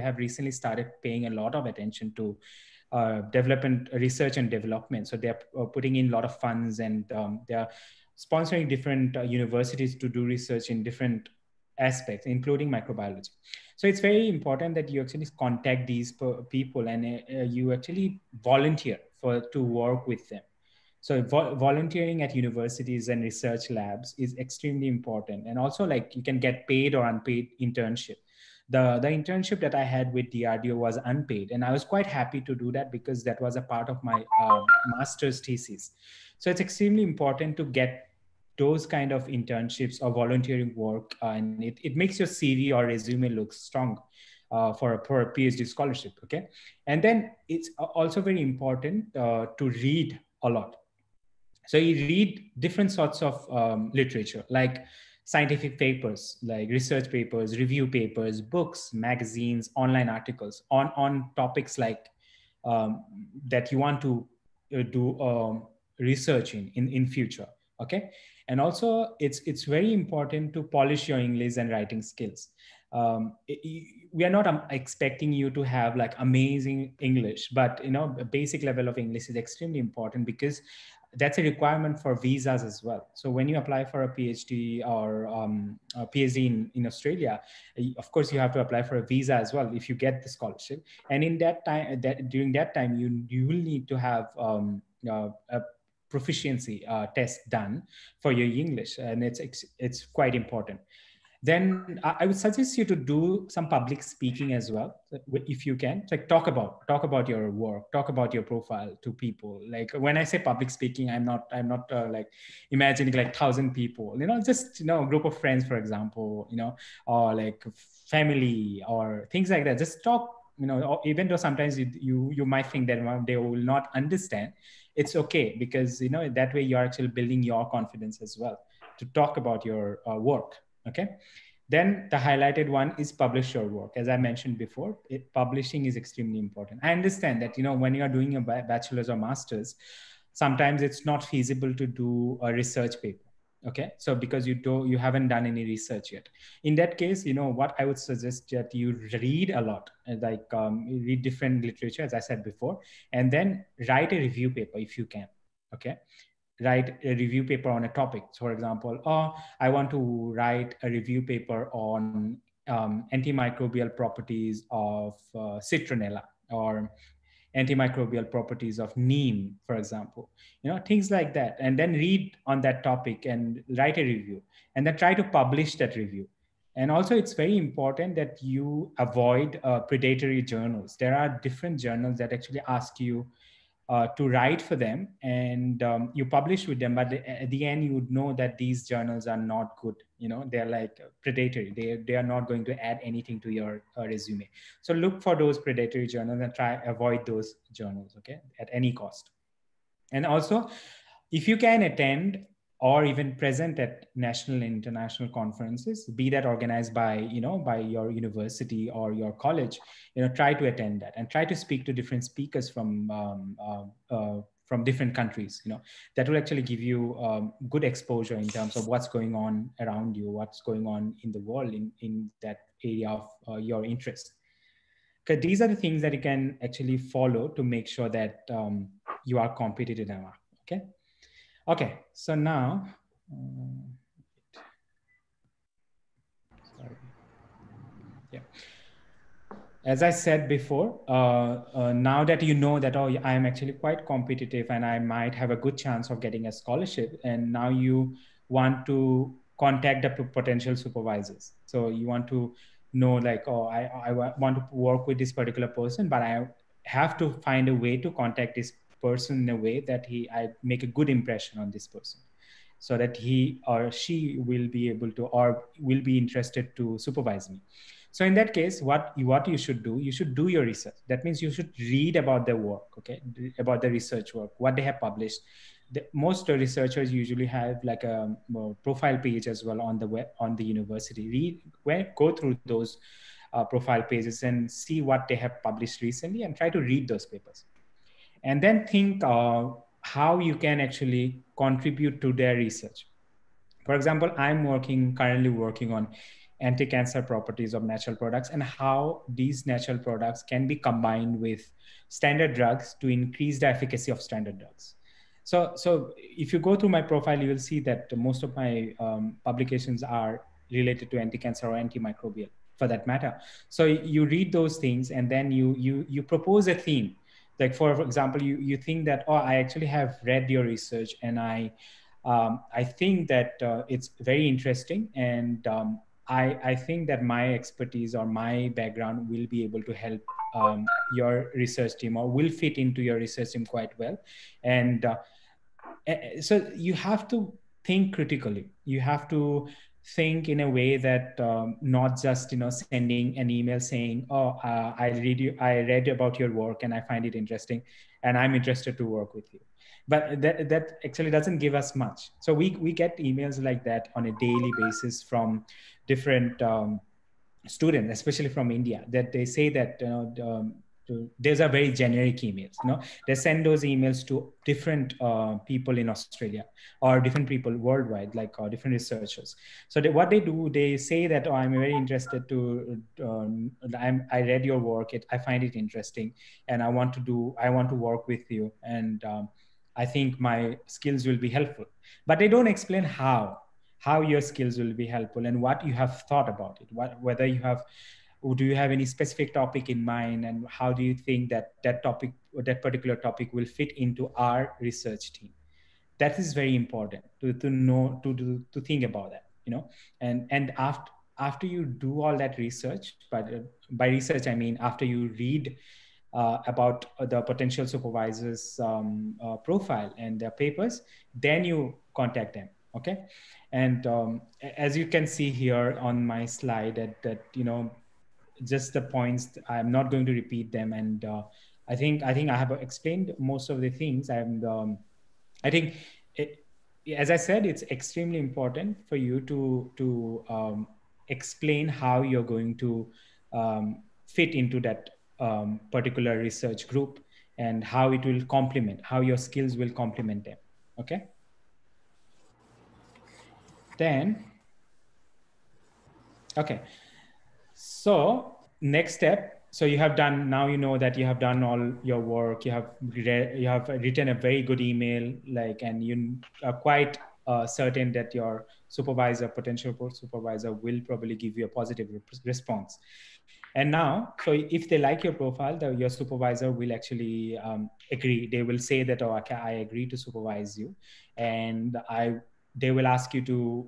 have recently started paying a lot of attention to uh, development research and development. So they're uh, putting in a lot of funds and um, they're sponsoring different uh, universities to do research in different aspects including microbiology so it's very important that you actually contact these people and uh, uh, you actually volunteer for to work with them. So vo- volunteering at universities and research labs is extremely important, and also like you can get paid or unpaid internship. The, the internship that I had with DRDO was unpaid, and I was quite happy to do that because that was a part of my uh, master's thesis. So it's extremely important to get those kind of internships or volunteering work, uh, and it, it makes your CV or resume look strong uh, for, a, for a PhD scholarship. Okay. And then it's also very important uh, to read a lot. So you read different sorts of um, literature, like scientific papers, like research papers, review papers, books, magazines, online articles on, on topics like um, that you want to uh, do um, research in, in, in future. Okay. And also it's, it's very important to polish your English and writing skills. Um, we are not um, expecting you to have like amazing english but you know a basic level of english is extremely important because that's a requirement for visas as well. So when you apply for a phd or um, a phd in, in australia of course you have to apply for a visa as well if you get the scholarship. And in that time that during that time you you will need to have um, uh, a proficiency uh, test done for your english and it's it's quite important then I would suggest you to do some public speaking as well, if you can. Like talk about talk about your work, talk about your profile to people. Like when I say public speaking, I'm not I'm not uh, like imagining like thousand people. You know, just you know, a group of friends, for example. You know, or like family or things like that. Just talk. You know, even though sometimes you you, you might think that they will not understand, it's okay because you know that way you're actually building your confidence as well to talk about your uh, work okay? Then the highlighted one is publish your work. As i mentioned before it, publishing is extremely important. I understand that you know when you are doing a bachelor's or master's sometimes it's not feasible to do a research paper okay so because you do you haven't done any research yet in that case you know what i would suggest that you read a lot like um, read different literature as i said before and then write a review paper if you can okay write a review paper on a topic. So for example, oh, I want to write a review paper on um, antimicrobial properties of uh, citronella or antimicrobial properties of neem, for example, you know, things like that. And then read on that topic and write a review and then try to publish that review. And also it's very important that you avoid uh, predatory journals. There are different journals that actually ask you uh, to write for them and um, you publish with them but at the end you would know that these journals are not good. You know they're like predatory. They, they are not going to add anything to your uh, resume. So look for those predatory journals and try avoid those journals okay at any cost. And also if you can attend or even present at national and international conferences be that organized by you know by your university or your college you know try to attend that and try to speak to different speakers from um, uh, uh, from different countries you know. That will actually give you um, good exposure in terms of what's going on around you what's going on in the world in, in that area of uh, your interest. Because these are the things that you can actually follow to make sure that um, you are competitive enough okay Okay, so now, um, sorry, yeah. As I said before, uh, uh, now that you know that, oh, I am actually quite competitive and I might have a good chance of getting a scholarship, and now you want to contact the potential supervisors. So you want to know like, oh, I, I want to work with this particular person, but I have to find a way to contact this person in a way that he I make a good impression on this person. so that he or she will be able to or will be interested to supervise me. So in that case what you, what you should do you should do your research. That means you should read about their work okay? About the research work what they have published. The, most researchers usually have like a, a, profile page as well on the web on the university. Read where go through those uh, profile pages and see what they have published recently and try to read those papers and then think how you can actually contribute to their research for example i'm working currently working on anti-cancer properties of natural products and how these natural products can be combined with standard drugs to increase the efficacy of standard drugs so, so if you go through my profile, you will see that most of my um, publications are related to anti-cancer or antimicrobial, for that matter. So you read those things, and then you you you propose a theme. Like for example, you you think that oh, I actually have read your research, and I um, I think that uh, it's very interesting, and um, I I think that my expertise or my background will be able to help um, your research team or will fit into your research team quite well. And uh, so you have to think critically. You have to think in a way that um, not just you know sending an email saying oh uh, i read you i read about your work and i find it interesting and i'm interested to work with you. But that, that actually doesn't give us much. So we, we get emails like that on a daily basis from different um, students especially from india that they say that you know, um, those are very generic emails you know? They send those emails to different uh, people in australia or different people worldwide like uh, different researchers. So they, what they do they say that oh, i'm very interested to um, I'm, i read your work. It, i find it interesting and i want to do i want to work with you and um, i think my skills will be helpful. But they don't explain how how your skills will be helpful and what you have thought about it what, whether you have do you have any specific topic in mind and how do you think that that topic or that particular topic will fit into our research team? That is very important to, to know to, to to think about that you know? And and after after you do all that research but by research i mean after you read uh, about the potential supervisors um, uh, profile and their papers then you contact them okay? And um, as you can see here on my slide that that you know just the points i'm not going to repeat them. And uh, i think i think i have explained most of the things. And um, i think it, as i said it's extremely important for you to to um, explain how you're going to um, fit into that um, particular research group and how it will complement how your skills will complement them. Okay? Then okay so next step so you have done now you know that you have done all your work you have re- you have written a very good email like and you are quite uh, certain that your supervisor potential supervisor will probably give you a positive response. And now so if they like your profile the, your supervisor will actually um, agree. They will say that oh okay, i agree to supervise you. And i they will ask you to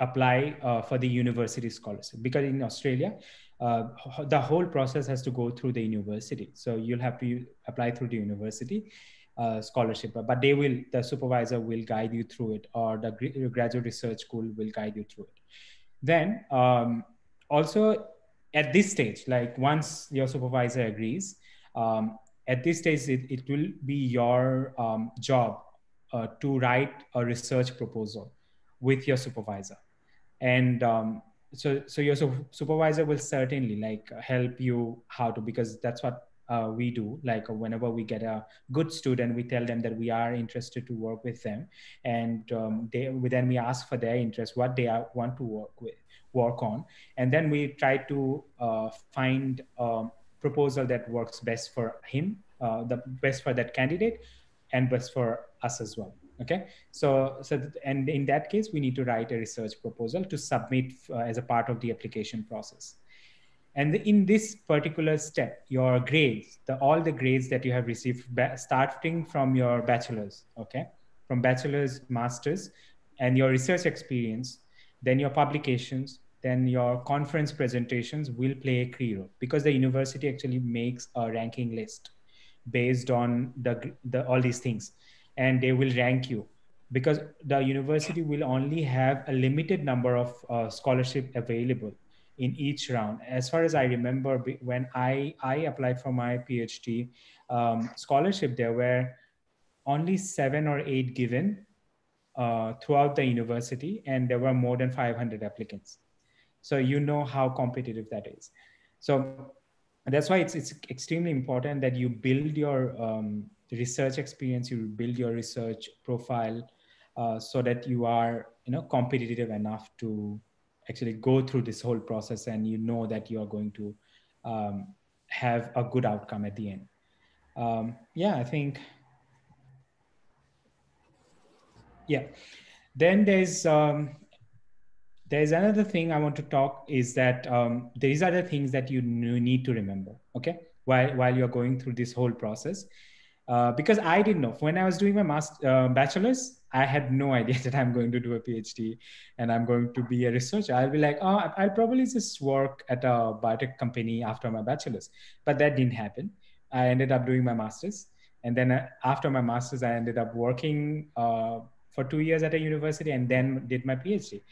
apply uh, for the university scholarship because in Australia, uh, the whole process has to go through the university. So you'll have to apply through the university uh, scholarship, but they will, the supervisor will guide you through it or the graduate research school will guide you through it. Then um, also at this stage, like once your supervisor agrees, um, at this stage, it, it will be your um, job uh, to write a research proposal with your supervisor and um, so so your supervisor will certainly like help you how to because that's what uh, we do. Like whenever we get a good student we tell them that we are interested to work with them. And um, they then we ask for their interest what they are, want to work with work on. And then we try to uh, find a proposal that works best for him uh, the best for that candidate and best for us as well okay? So so and in that case we need to write a research proposal to submit uh, as a part of the application process. And in this particular step your grades the all the grades that you have received starting from your bachelor's okay? From bachelor's masters and your research experience then your publications then your conference presentations will play a key role because the university actually makes a ranking list based on the, the all these things and they will rank you because the university will only have a limited number of uh, scholarship available in each round. As far as I remember, when I, I applied for my PhD um, scholarship, there were only seven or eight given uh, throughout the university, and there were more than 500 applicants. So you know how competitive that is. So that's why it's, it's extremely important that you build your um, research experience, you build your research profile, uh, so that you are you know competitive enough to actually go through this whole process and you know that you are going to um, have a good outcome at the end. Um, yeah, I think. Yeah, then there's um, there's another thing I want to talk is that um, these are the things that you need to remember. Okay, while while you're going through this whole process, uh, because I didn't know when I was doing my master uh, bachelor's, I had no idea that I'm going to do a PhD and I'm going to be a researcher. I'll be like, oh, I'll probably just work at a biotech company after my bachelor's. But that didn't happen. I ended up doing my master's. And then uh, after my master's, I ended up working uh, for two years at a university and then did my PhD.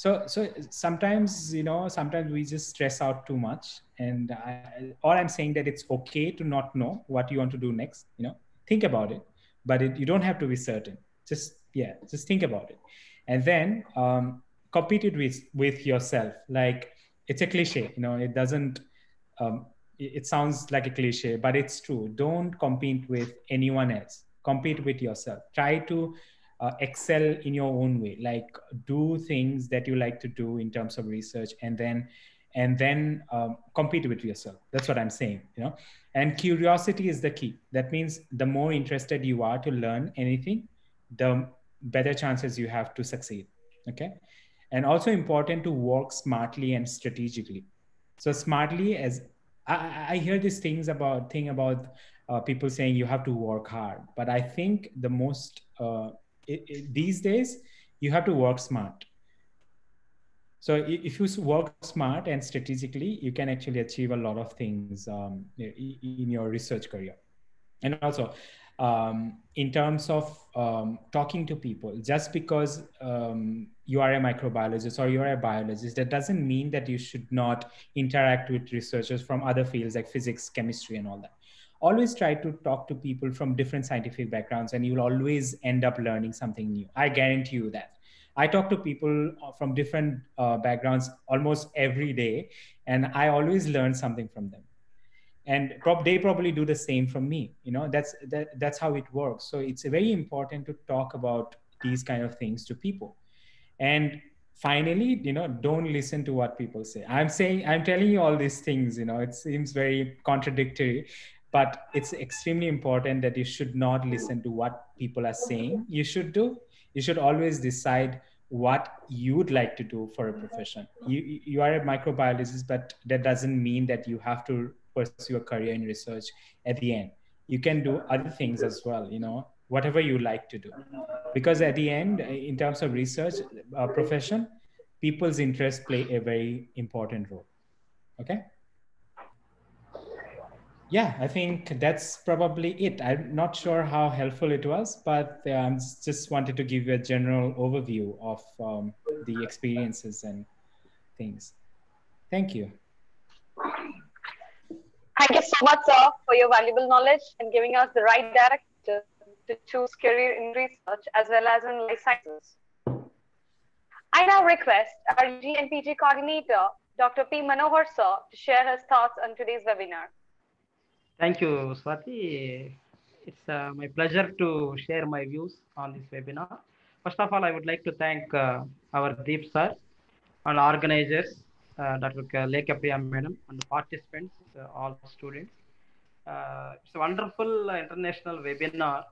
So, so sometimes, you know, sometimes we just stress out too much. And I, all I'm saying that it's okay to not know what you want to do next, you know, think about it, but it, you don't have to be certain. Just yeah just think about it. And then um, compete it with with yourself. Like it's a cliche you know it doesn't um, it, it sounds like a cliche but it's true. Don't compete with anyone else. Compete with yourself. Try to uh, excel in your own way like do things that you like to do in terms of research and then and then um, compete with yourself. That's what i'm saying you know? And curiosity is the key. That means the more interested you are to learn anything the better chances you have to succeed okay? And also important to work smartly and strategically. So smartly as i, I hear these things about thing about uh, people saying you have to work hard but i think the most uh, it, it, these days you have to work smart so if you work smart and strategically you can actually achieve a lot of things um, in your research career and also um, in terms of um, talking to people. Just because um, you are a microbiologist or you are a biologist, that doesn't mean that you should not interact with researchers from other fields like physics, chemistry, and all that. Always try to talk to people from different scientific backgrounds, and you'll always end up learning something new. I guarantee you that. I talk to people from different uh, backgrounds almost every day, and I always learn something from them. And they probably do the same from me you know that's that, that's how it works. So it's very important to talk about these kind of things to people. And finally you know don't listen to what people say. I'm saying i'm telling you all these things you know it seems very contradictory but it's extremely important that you should not listen to what people are saying. You should do. You should always decide what you'd like to do for a profession. You you are a microbiologist but that doesn't mean that you have to pursue a career in research at the end. You can do other things as well you know whatever you like to do. Because at the end in terms of research uh, profession people's interests play a very important role. Okay yeah i think that's probably it i'm not sure how helpful it was but i um, just wanted to give you a general overview of um, the experiences and things thank you Thank you so much, sir, for your valuable knowledge and giving us the right direction to choose career in research as well as in life sciences. I now request our GNPG coordinator, Dr. P. Manohar, sir, to share his thoughts on today's webinar. Thank you, Swati. It's uh, my pleasure to share my views on this webinar. First of all, I would like to thank uh, our Deep sir and organizers uh, Dr. Lekha Priya Madam and the participants, uh, all students. Uh, it's a wonderful international webinar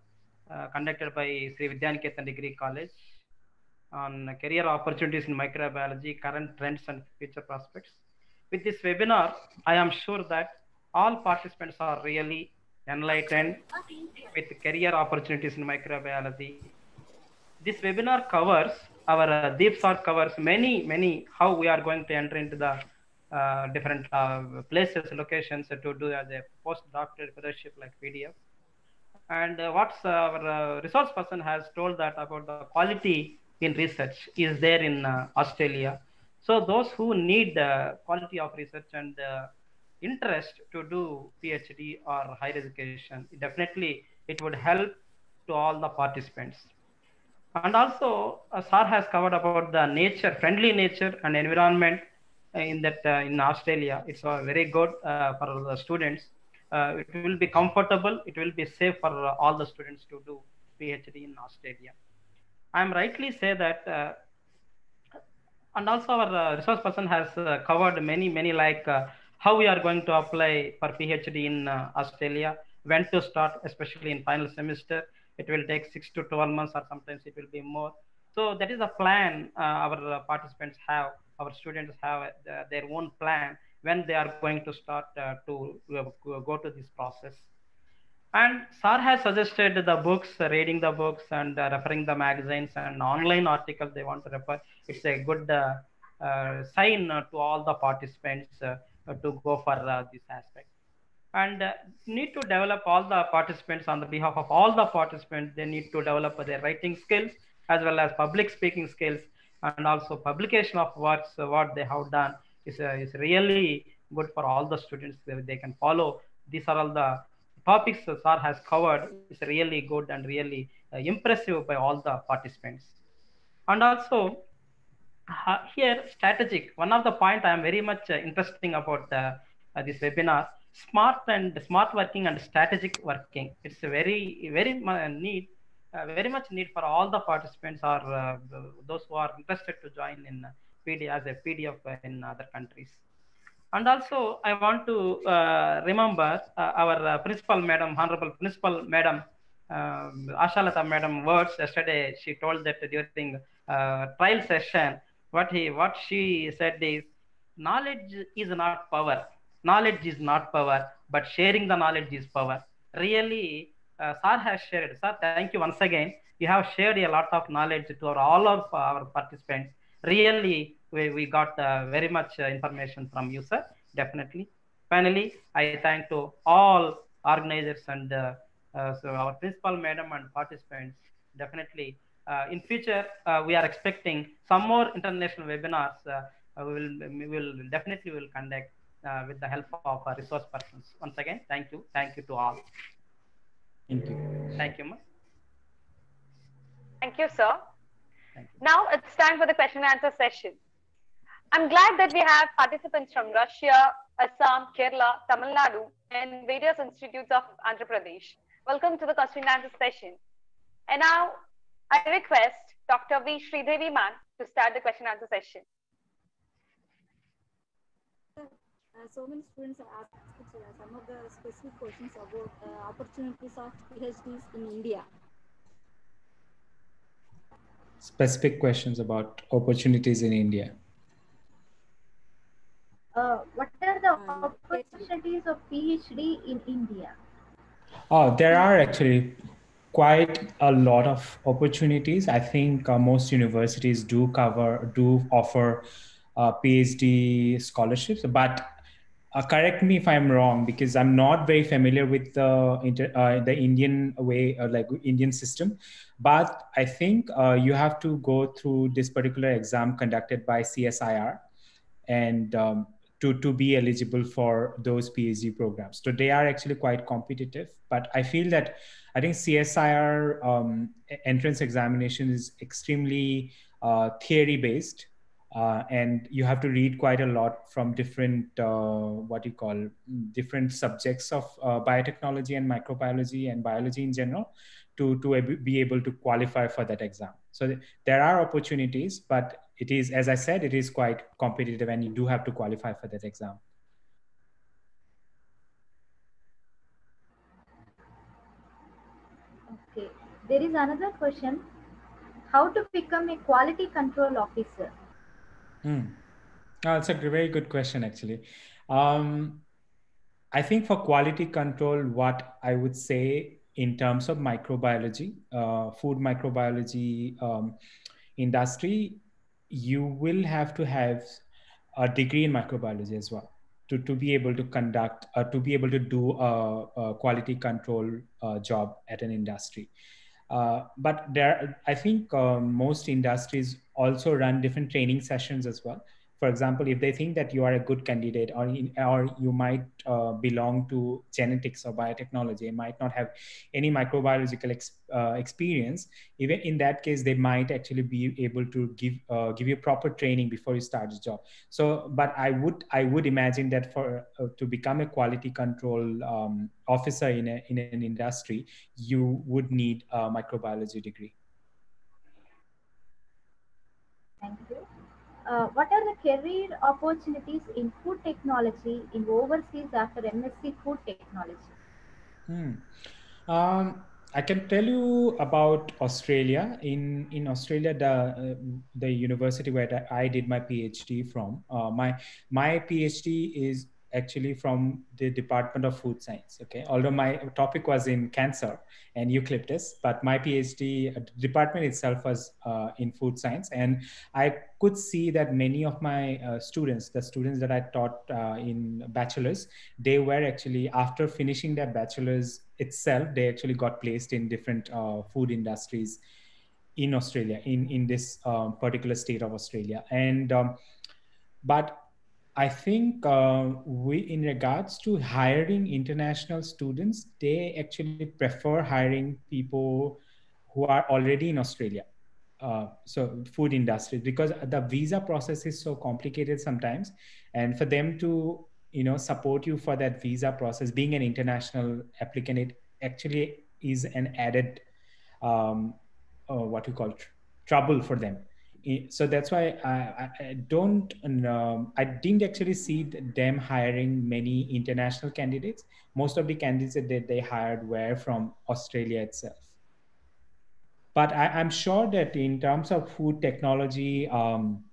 conducted by Sree Vidyanikethan Degree College on career opportunities in microbiology, current trends and future prospects. With this webinar, I am sure that all participants are really enlightened with career opportunities in microbiology. This webinar covers our uh, deep thought covers many, many how we are going to enter into the uh, different uh, places, locations to do as a postdoctoral fellowship like PDF. And uh, what's our uh, resource person has told that about the quality in research is there in uh, Australia. So those who need uh, quality of research and uh, interest to do PhD or higher education, definitely it would help to all the participants. And also, uh, SAR has covered about the nature, friendly nature and environment uh, in that uh, in Australia. It's uh, very good uh, for the students. Uh, it will be comfortable. It will be safe for uh, all the students to do PhD in Australia. I'm rightly say that uh, and also our resource person has covered many many like how we are going to apply for phd in uh, australia when to start especially in final semester it will take 6 to 12 months or sometimes it will be more so that is a plan uh, our uh, participants have our students have uh, their own plan when they are going to start uh, to go to this process and SAR has suggested the books, reading the books and referring the magazines and online articles they want to refer. It's a good uh, sign to all the participants uh, to go for uh, this aspect. And uh, need to develop all the participants on the behalf of all the participants. They need to develop their writing skills as well as public speaking skills and also publication of works, uh, what they have done is, uh, is really good for all the students. They, they can follow. These are all the topics SAR has covered is really good and really uh, impressive by all the participants. And also uh, here strategic, one of the point I am very much uh, interesting about uh, uh, this webinar, smart and smart working and strategic working. It's very, very mu- need, uh, very much need for all the participants or uh, those who are interested to join in uh, PD as a PDF in other countries. And also, I want to uh, remember uh, our uh, principal madam, honorable principal madam, um, Ashalata madam words yesterday. She told that during uh, trial session, what he what she said is, knowledge is not power. Knowledge is not power, but sharing the knowledge is power. Really, uh, Sir has shared. Sir, thank you once again. You have shared a lot of knowledge to our, all of our participants. Really, we, we got uh, very much uh, information from you, sir. Definitely. Finally, I thank to all organizers and uh, uh, so our principal madam and participants. Definitely, in future uh, we are expecting some more international webinars. Uh, uh, we will we will definitely will conduct uh, with the help of our resource persons. Once again, thank you, thank you to all. Thank you. Thank you, ma'am. Thank you, sir. Thank you. Now it's time for the question and answer session. I'm glad that we have participants from Russia, Assam, Kerala, Tamil Nadu, and various institutes of Andhra Pradesh. Welcome to the question and answer session. And now I request Dr. V. Sridevi Man to start the question and answer session. Uh, so many students are asked uh, some of the specific questions about uh, opportunities of PhDs in India. Specific questions about opportunities in India. Uh, what are the Um, opportunities of PhD in India? Oh, there are actually quite a lot of opportunities. I think uh, most universities do cover, do offer uh, PhD scholarships, but uh, correct me if I'm wrong because I'm not very familiar with the inter, uh, the Indian way, uh, like Indian system. But I think uh, you have to go through this particular exam conducted by CSIR, and um, to to be eligible for those PhD programs. So they are actually quite competitive. But I feel that I think CSIR um, entrance examination is extremely uh, theory based. Uh, and you have to read quite a lot from different uh, what you call different subjects of uh, biotechnology and microbiology and biology in general to to be able to qualify for that exam so th- there are opportunities but it is as i said it is quite competitive and you do have to qualify for that exam Okay. There is another question. How to become a quality control officer? Hmm. Oh, it's a very good question, actually. Um, I think for quality control, what I would say in terms of microbiology, uh, food microbiology um, industry, you will have to have a degree in microbiology as well. to, to be able to conduct, uh, to be able to do a, a quality control uh, job at an industry. Uh, but there, I think uh, most industries also run different training sessions as well for example, if they think that you are a good candidate or, in, or you might uh, belong to genetics or biotechnology, might not have any microbiological ex, uh, experience, even in that case, they might actually be able to give uh, give you proper training before you start the job. So, but I would I would imagine that for uh, to become a quality control um, officer in a, in an industry, you would need a microbiology degree. Thank you. Uh, what are the career opportunities in food technology in overseas after MSc Food Technology? Hmm. Um, I can tell you about Australia. In in Australia, the uh, the university where I did my PhD from, uh, my my PhD is actually from the Department of Food Science. Okay, although my topic was in cancer and eucalyptus, but my PhD uh, department itself was uh, in food science, and I could see that many of my uh, students, the students that I taught uh, in bachelor's, they were actually after finishing their bachelor's itself, they actually got placed in different uh, food industries in Australia, in in this um, particular state of Australia, and um, but I think uh, we, in regards to hiring international students, they actually prefer hiring people who are already in Australia. Uh, so food industry because the visa process is so complicated sometimes, and for them to you know support you for that visa process, being an international applicant, it actually is an added um, uh, what you call tr- trouble for them so that's why I, I don't um, I didn't actually see them hiring many international candidates. Most of the candidates that they hired were from Australia itself. But I, am sure that in terms of food technology, um,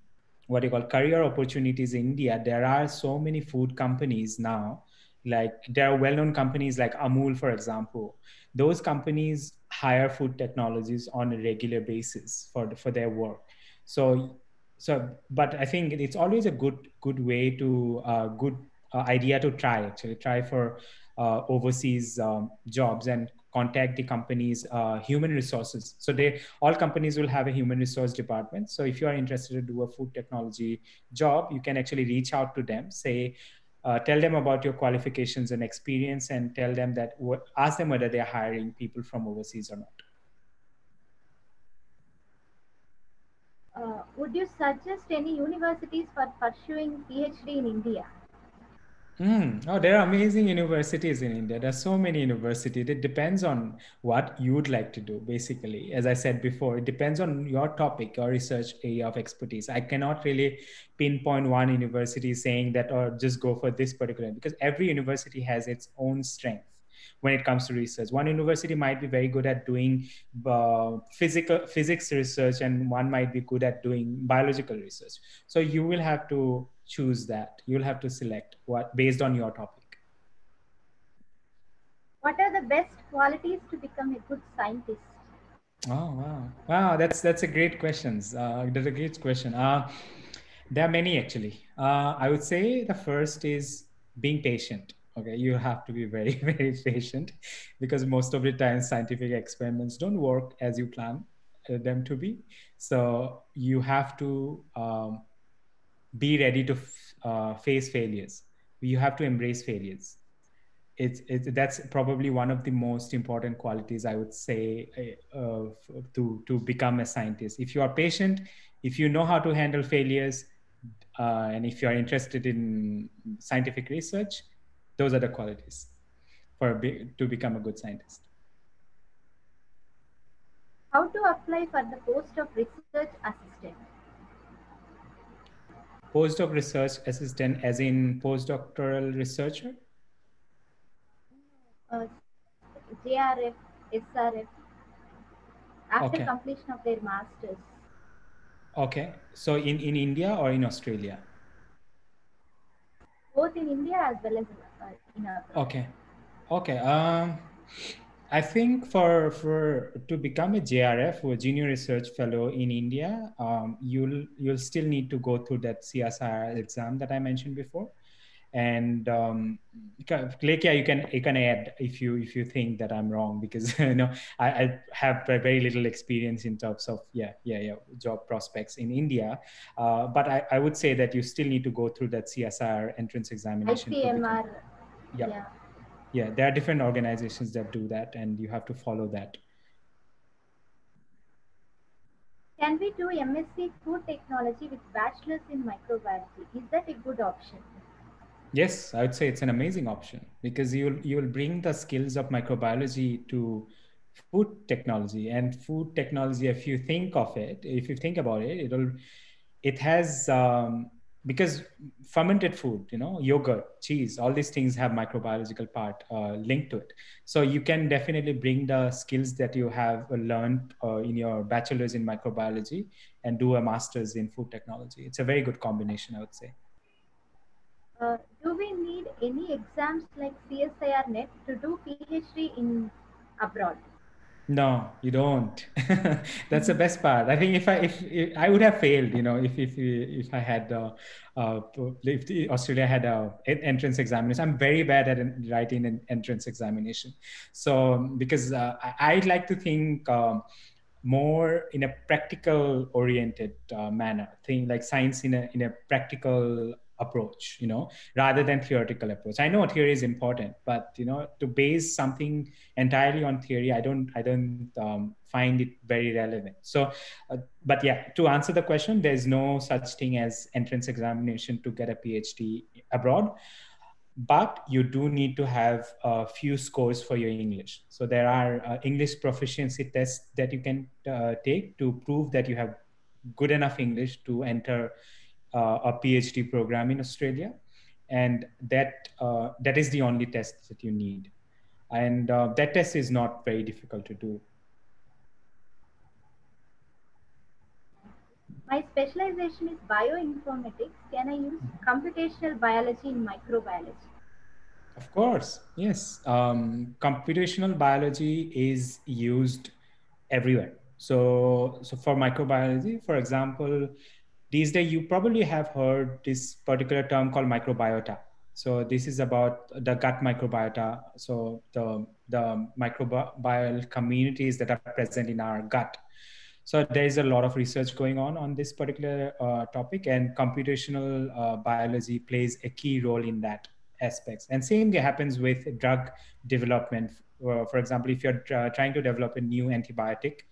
what you call career opportunities in India, there are so many food companies now. Like there are well-known companies like Amul, for example. Those companies hire food technologies on a regular basis for for their work so so but i think it's always a good good way to uh, good uh, idea to try actually try for uh, overseas um, jobs and contact the company's uh, human resources. So they all companies will have a human resource department. So if you are interested to do a food technology job you can actually reach out to them say uh, tell them about your qualifications and experience and tell them that ask them whether they're hiring people from overseas or not uh, would you suggest any universities for pursuing PhD in India? Mm. Oh, there are amazing universities in India. There's so many universities. It depends on what you would like to do, basically. As I said before, it depends on your topic, your research area of expertise. I cannot really pinpoint one university saying that or just go for this particular because every university has its own strength when it comes to research. One university might be very good at doing uh, physical physics research, and one might be good at doing biological research. So you will have to choose that. You'll have to select what based on your topic. What are the best qualities to become a good scientist? Oh wow, wow! That's that's a great question. Uh, that's a great question. Uh, there are many actually. Uh, I would say the first is being patient okay you have to be very very patient because most of the time scientific experiments don't work as you plan uh, them to be. So you have to um, be ready to uh, face failures. You have to embrace failures. It's, that's probably one of the most important qualities i would say uh, to to become a scientist. If you are patient if you know how to handle failures uh, and if you are interested in scientific research those are the qualities for to become a good scientist. How to apply for the post of research assistant? Postdoc research assistant as in postdoctoral researcher? Uh, jrf srf after okay. completion of their masters. Okay. So in in india or in australia? Both in india as well as Okay, okay. Um, I think for for to become a JRF or junior research fellow in India, um, you'll you'll still need to go through that CSIR exam that I mentioned before, and um, Lekha, you can you can add if you if you think that I'm wrong because you know I, I, have very little experience in terms of yeah yeah yeah job prospects in India, uh, but I, I would say that you still need to go through that CSIR entrance examination. ICMR. Yeah. yeah. Yeah, there are different organizations that do that, and you have to follow that. Can we do MSc food technology with bachelor's in microbiology? Is that a good option? Yes, I would say it's an amazing option because you'll you'll bring the skills of microbiology to food technology and food technology. If you think of it, if you think about it, it'll it has um, because fermented food you know yogurt cheese all these things have microbiological part uh, linked to it. So you can definitely bring the skills that you have learned uh, in your bachelor's in microbiology and do a master's in food technology. It's a very good combination i would say. Uh, do we need any exams like csir net to do phd in abroad no, you don't. That's the best part. I think if I if, if, I would have failed, you know, if if if I had uh, uh, if Australia had a entrance examination, I'm very bad at writing an entrance examination. So because uh, I, would like to think. Um, more in a practical oriented uh, manner thing like science in a in a practical approach you know rather than theoretical approach. I know theory is important but you know to base something entirely on theory i don't i don't um, find it very relevant. So uh, but yeah to answer the question there's no such thing as entrance examination to get a phd abroad but you do need to have a few scores for your english. So there are uh, english proficiency tests that you can uh, take to prove that you have good enough english to enter a PhD program in Australia, and that uh, that is the only test that you need, and uh, that test is not very difficult to do. My specialization is bioinformatics. Can I use computational biology in microbiology? Of course, yes. Um, computational biology is used everywhere. So, so for microbiology, for example, these days you probably have heard this particular term called microbiota. So this is about the gut microbiota. So the the microbial communities that are present in our gut. So there is a lot of research going on on this particular uh, topic and computational uh, biology plays a key role in that aspects. And same happens with drug development. Uh, for example if you're trying to develop a new antibiotic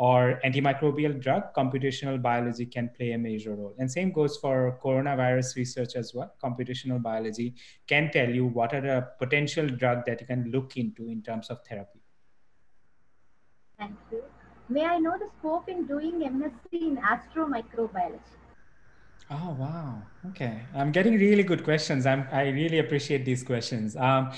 or antimicrobial drug, computational biology can play a major role. And same goes for coronavirus research as well. Computational biology can tell you what are the potential drug that you can look into in terms of therapy. Thank you. May I know the scope in doing MSc in astromicrobiology? Oh wow! Okay, I'm getting really good questions. I'm I really appreciate these questions. Um,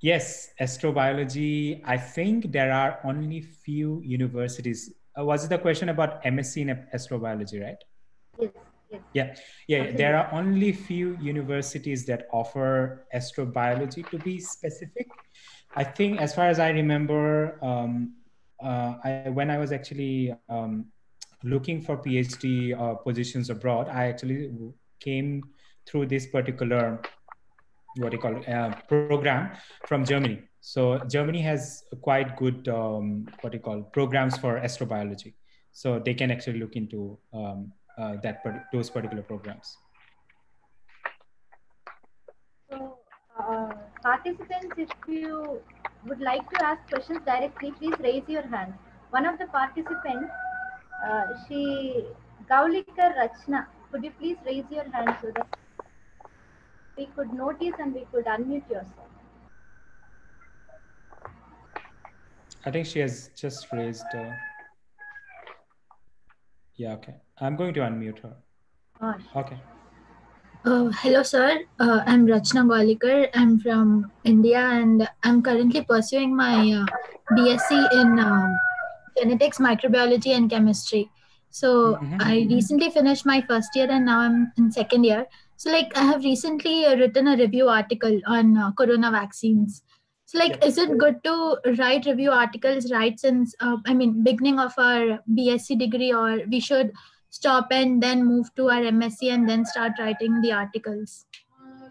Yes, astrobiology. I think there are only few universities. Uh, was it a question about MSc in astrobiology, right? Yes. yes. Yeah, yeah. There are only few universities that offer astrobiology. To be specific, I think, as far as I remember, um, uh, I, when I was actually um, looking for PhD uh, positions abroad, I actually came through this particular what do you call uh, program from Germany. So Germany has quite good um, what you call programs for astrobiology. So they can actually look into um, uh, that those particular programs. So uh, participants, if you would like to ask questions directly, please raise your hand. One of the participants, uh, she Gaulikar Rachna, could you please raise your hand so that we could notice and we could unmute yourself. I think she has just raised. Uh... Yeah, okay. I'm going to unmute her. Oh, okay. Uh, hello, sir. Uh, I'm Rachna Gwalikar. I'm from India and I'm currently pursuing my uh, BSc in um, genetics, microbiology, and chemistry. So mm-hmm. I recently finished my first year and now I'm in second year. So, like, I have recently uh, written a review article on uh, corona vaccines. So, like, is it good to write review articles right since, uh, I mean, beginning of our BSc degree, or we should stop and then move to our MSc and then start writing the articles?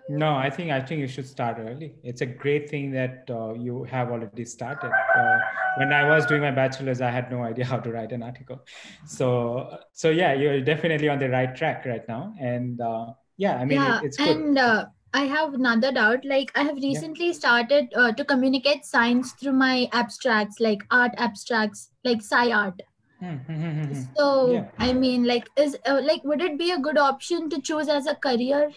No, I think I think you should start early. It's a great thing that uh, you have already started. Uh, when I was doing my bachelor's, I had no idea how to write an article. So so yeah, you're definitely on the right track right now. And uh, yeah, I mean yeah, it, it's good. and uh, I have another doubt. Like I have recently started uh, to communicate science through my abstracts, like art abstracts, like sci art. Hmm, hmm, hmm, hmm, hmm. So Yeah. I mean, like, is uh, like, would it be a good option to choose as a career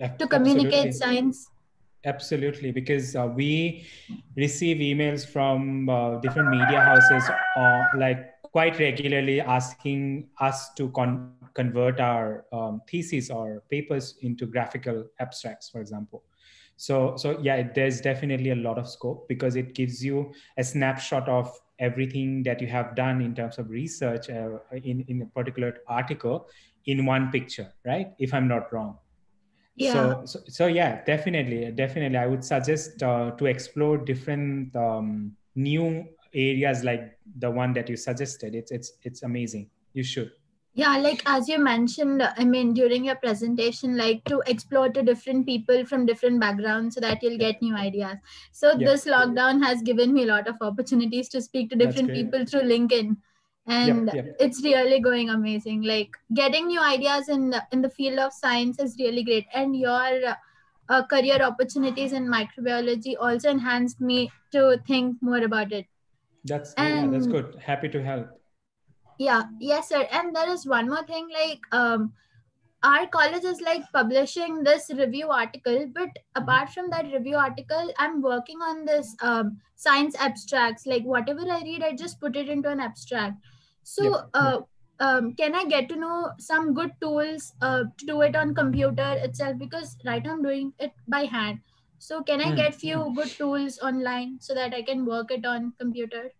Ab- to communicate absolutely. science? Absolutely, because uh, we receive emails from uh, different media houses, uh, like quite regularly, asking us to con- convert our um, theses or papers into graphical abstracts, for example. So, so yeah, there's definitely a lot of scope because it gives you a snapshot of everything that you have done in terms of research uh, in in a particular article in one picture, right? If I'm not wrong. Yeah. So, so, so yeah, definitely, definitely. I would suggest uh, to explore different um, new areas like the one that you suggested. It's it's it's amazing. You should. Yeah, like as you mentioned, I mean, during your presentation, like to explore to different people from different backgrounds so that you'll get new ideas. So Yeah. this lockdown has given me a lot of opportunities to speak to different people through LinkedIn. And yeah. it's really going amazing. Like getting new ideas in the, in the field of science is really great. And your uh, career opportunities in microbiology also enhanced me to think more about it. That's yeah, that's good. Happy to help. Yeah, yes, sir. And there is one more thing like um our college is like publishing this review article, but apart from that review article, I'm working on this um science abstracts. Like whatever I read, I just put it into an abstract. So Yep, uh um, can I get to know some good tools uh, to do it on computer itself? Because right now I'm doing it by hand. So can I Hmm, get few good tools online so that I can work it on computer?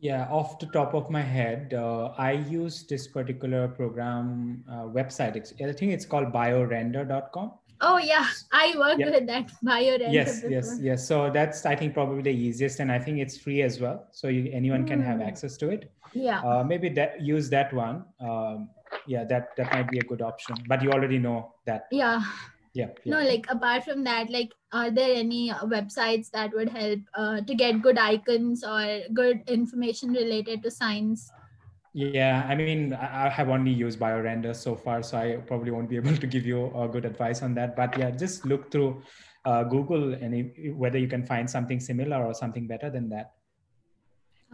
Yeah, off the top of my head, uh, I use this particular program uh, website. It's, I think it's called biorender.com. Oh yeah, I worked Yeah. with that bio yes yes yes so that's i think probably the easiest and i think it's free as well so you, anyone can have Hmm. access to it Yeah. uh, maybe that use that one um, yeah that that might be a good option but you already know that yeah. Yeah, yeah. No, like apart from that, like are there any uh, websites that would help uh, to get good icons or good information related to science? yeah i mean I, have only used biorender so far so i probably won't be able to give you uh, good advice on that but yeah just look through uh, google and if, whether you can find something similar or something better than that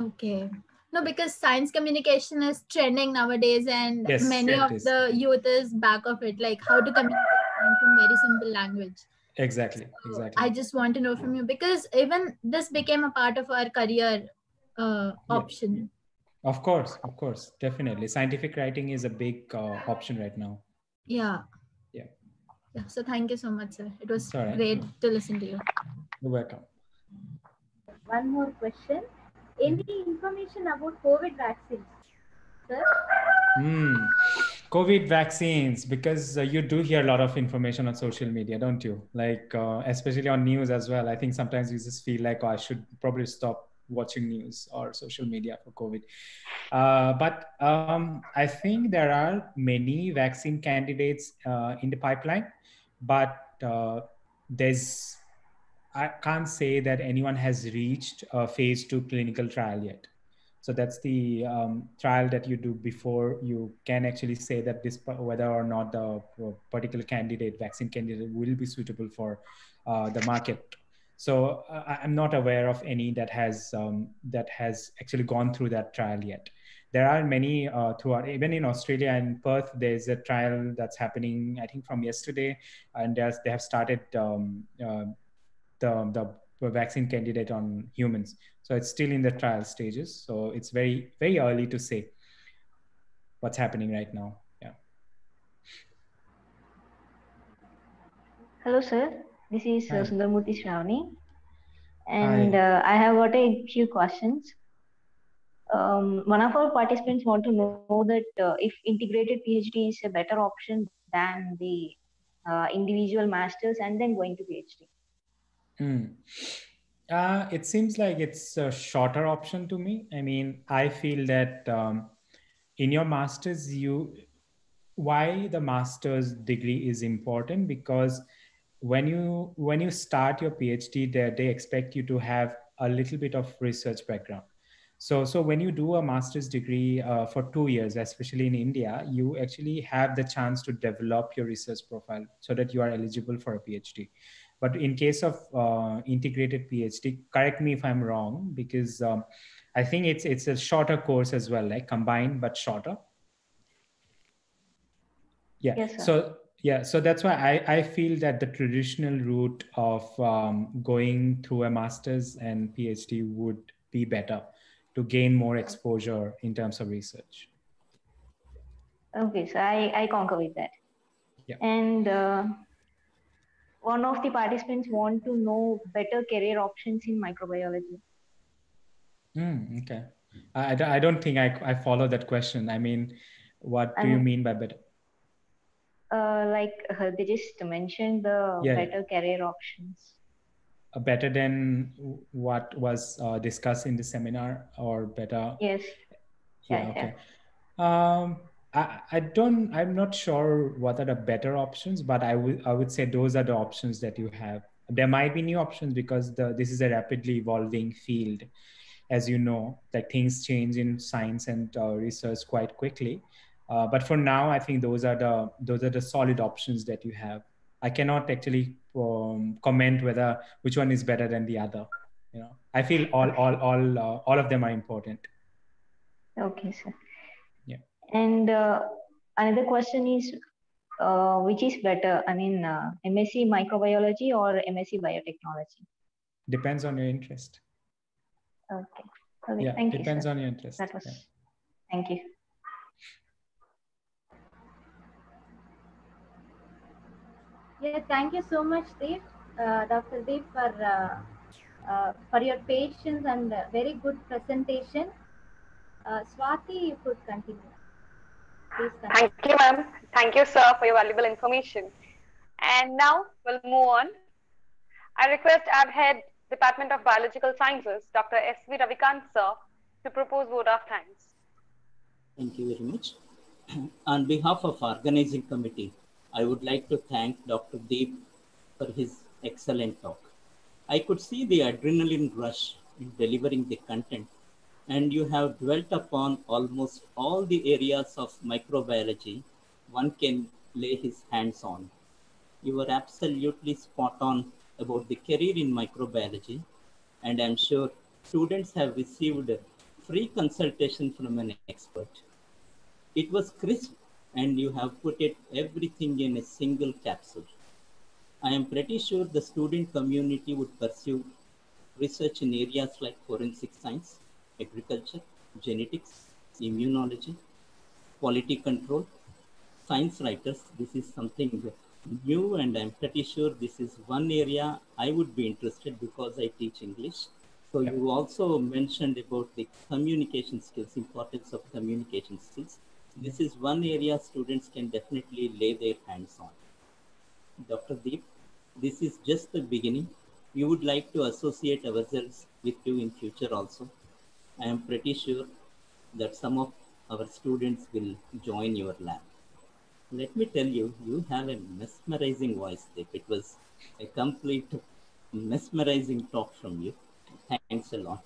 Okay. No, because science communication is trending nowadays, and Yes, many of is. the youth is back of it, like how to communicate in very simple language. exactly So exactly I just want to know from you because even this became a part of our career uh, option. of course of course definitely scientific writing is a big uh, option right now Yeah. Yeah. Yeah. So thank you so much, sir. It was It's great to listen to you. you're welcome One more question. Any information about COVID vaccines? Sir? Hmm. COVID vaccines, because uh, you do hear a lot of information on social media, don't you? Like, uh, especially on news as well. I think sometimes you just feel like, oh, I should probably stop watching news or social media for COVID. Uh, but um, I think there are many vaccine candidates uh, in the pipeline, but uh, there's I can't say that anyone has reached a phase two clinical trial yet. So that's the um, trial that you do before you can actually say that this whether or not the particular candidate, vaccine candidate, will be suitable for uh, the market. So uh, I'm not aware of any that has um, that has actually gone through that trial yet. There are many uh, throughout, even in Australia and Perth. There's a trial that's happening, I think, from yesterday, and they have started um, uh, the the vaccine candidate on humans. So it's still in the trial stages. So it's very very early to say what's happening right now. Yeah. Hello, sir. This is uh. Sundarmurthy Shravani. And uh, I have got a few questions. Um, one of our participants want to know that uh, if integrated PhD is a better option than the uh, individual masters and then going to PhD. Mm. Uh, it seems like it's a shorter option to me. I mean, I feel that um, in your master's, you why the master's degree is important because when you when you start your PhD, they they expect you to have a little bit of research background. So so when you do a master's degree uh, for two years, especially in India, you actually have the chance to develop your research profile so that you are eligible for a PhD. But in case of uh, integrated PhD, correct me if I'm wrong, because um, I think it's it's a shorter course as well, like combined but shorter. Yeah. Yes, so yeah, so that's why I, I feel that the traditional route of um, going through a master's and PhD would be better to gain more exposure in terms of research. Okay, so I, I concur with that. Yeah. And uh, one of the participants want to know better career options in microbiology. Hmm, okay. I, I don't- think I, I follow that question. I mean, what do you Um, mean by better? Uh, like uh, they just mentioned the Yeah, yeah. better career options. Uh, better than what was uh, discussed in the seminar or better? Yes. Yeah, Yeah, yeah. okay. Um, I, don't, I'm not sure what are the better options, but I would, I would say those are the options that you have. There might be new options because the, this is a rapidly evolving field. As you know, like things change in science and uh, research quite quickly. Uh, but for now, I think those are the, those are the solid options that you have. I cannot actually um, comment whether which one is better than the other. You know, I feel all, all, all, uh, all of them are important. Okay, sir. Yeah. And uh, another question is, uh, which is better? I mean, uh, MSc microbiology or MSc biotechnology? Depends on your interest. Okay. Okay. yeah, thank you. depends sir. on your interest. That was. yeah. Thank you. Yeah, thank you so much, Deep, uh, Dr. Deep, for uh, uh, for your patience and uh, very good presentation. Uh, Swati, you could continue. Thank you, ma'am. Thank you, sir, for your valuable information. And now we'll move on. I request our Head, Department of Biological Sciences, Dr. S.V. Ravikant, sir, to propose vote of thanks. Thank you very much. On behalf of organizing committee, I would like to thank Dr. Deep for his excellent talk. I could see the adrenaline rush in delivering the content, and you have dwelt upon almost all the areas of microbiology one can lay his hands on. You were absolutely spot on about the career in microbiology, and I'm sure students have received free consultation from an expert. It was crisp, and you have put it everything in a single capsule. I am pretty sure the student community would pursue research in areas like forensic science, agriculture, genetics, immunology, quality control, science writers. This is something new, and I'm pretty sure this is one area I would be interested because I teach English. So you also mentioned about the communication skills, importance of communication skills. Mm-hmm. This is one area students can definitely lay their hands on. Dr. Deep, this is just the beginning. We would like to associate ourselves with you in future also. I am pretty sure that some of our students will join your lab. Let me tell you, you have a mesmerizing voice. It was a complete mesmerizing talk from you. Thanks a lot.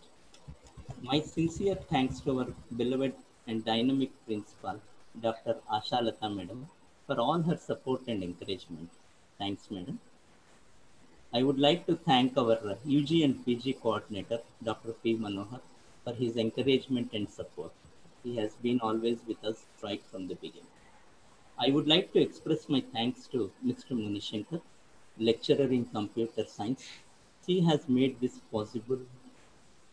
My sincere thanks to our beloved and dynamic principal, Dr. Asha Lata Madam, for all her support and encouragement. Thanks, Madam. I would like to thank our UG and PG coordinator, Dr. P. Manohar, for his encouragement and support. He has been always with us right from the beginning. I would like to express my thanks to Mr. Munishankar, lecturer in computer science. He has made this possible,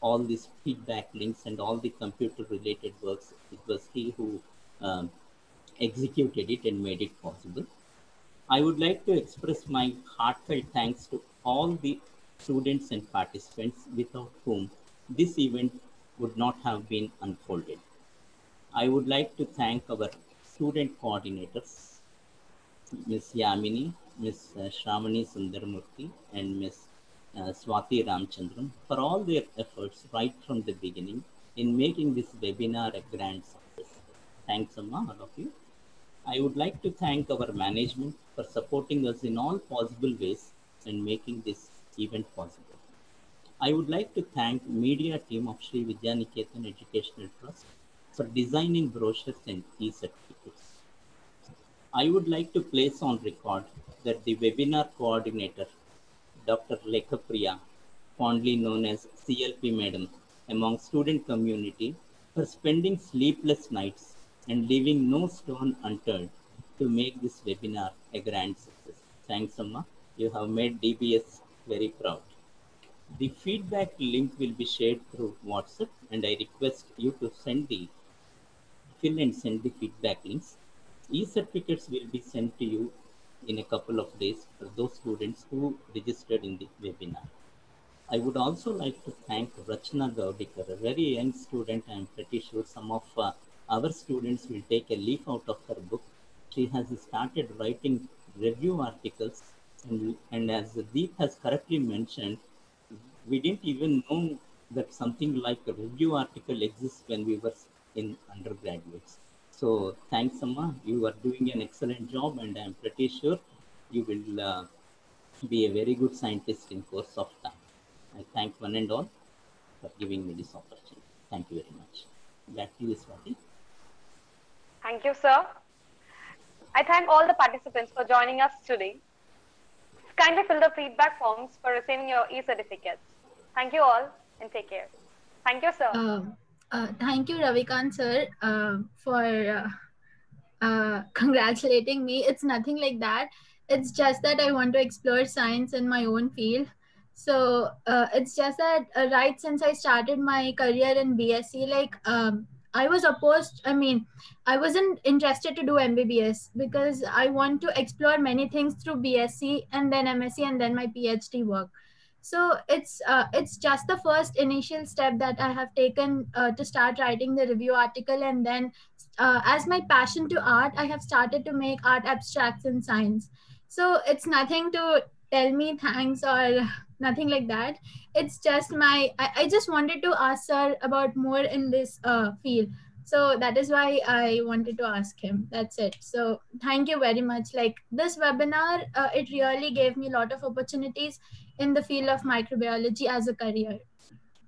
all these feedback links and all the computer related works. It was he who um, executed it and made it possible. I would like to express my heartfelt thanks to all the students and participants without whom this event would not have been unfolded. I would like to thank our student coordinators, Ms. Yamini, Ms. Shravani Sundaramurthy, and Ms. Uh, Swati Ramchandran for all their efforts right from the beginning in making this webinar a grand success. Thanks, Amma, all of you. I would like to thank our management for supporting us in all possible ways and making this event possible. I would like to thank media team of Sree Vidyanikethan Educational Trust for designing brochures and e-certificates. I would like to place on record that the webinar coordinator, Dr. Lekha Priya, fondly known as CLP Madam, among student community for spending sleepless nights and leaving no stone unturned to make this webinar a grand success. Thanks, Amma. You have made DBS very proud. The feedback link will be shared through WhatsApp and I request you to send the fill and send the feedback links. E-certificates will be sent to you in a couple of days for those students who registered in the webinar. I would also like to thank Rachna Gaudikar, a very young student. I'm pretty sure some of uh, our students will take a leaf out of her book. She has started writing review articles, and, and as Deep has correctly mentioned, we didn't even know that something like a review article exists when we were in undergraduates. So thanks, Amma. You are doing an excellent job, and I'm pretty sure you will uh, be a very good scientist in course of time. I thank one and all for giving me this opportunity. Thank you very much. Back to you, Swati. Thank you, sir. I thank all the participants for joining us today. Kindly fill the feedback forms for receiving your e-certificates. Thank you all and take care. Thank you, sir. Uh, uh, thank you, Ravikant sir, uh, for uh, uh, congratulating me. It's nothing like that. It's just that I want to explore science in my own field. So uh, it's just that right since I started my career in BSc, like um, I was opposed. I mean, I wasn't interested to do MBBS because I want to explore many things through BSc and then MSc and then my PhD work. So it's uh, it's just the first initial step that I have taken uh, to start writing the review article, and then uh, as my passion to art, I have started to make art abstracts in science. So it's nothing to tell me thanks or nothing like that. It's just my I, I just wanted to ask sir about more in this uh, field. So that is why i wanted to ask him. That's it. So thank you very much. Like this webinar uh, it really gave me a lot of opportunities in the field of microbiology as a career.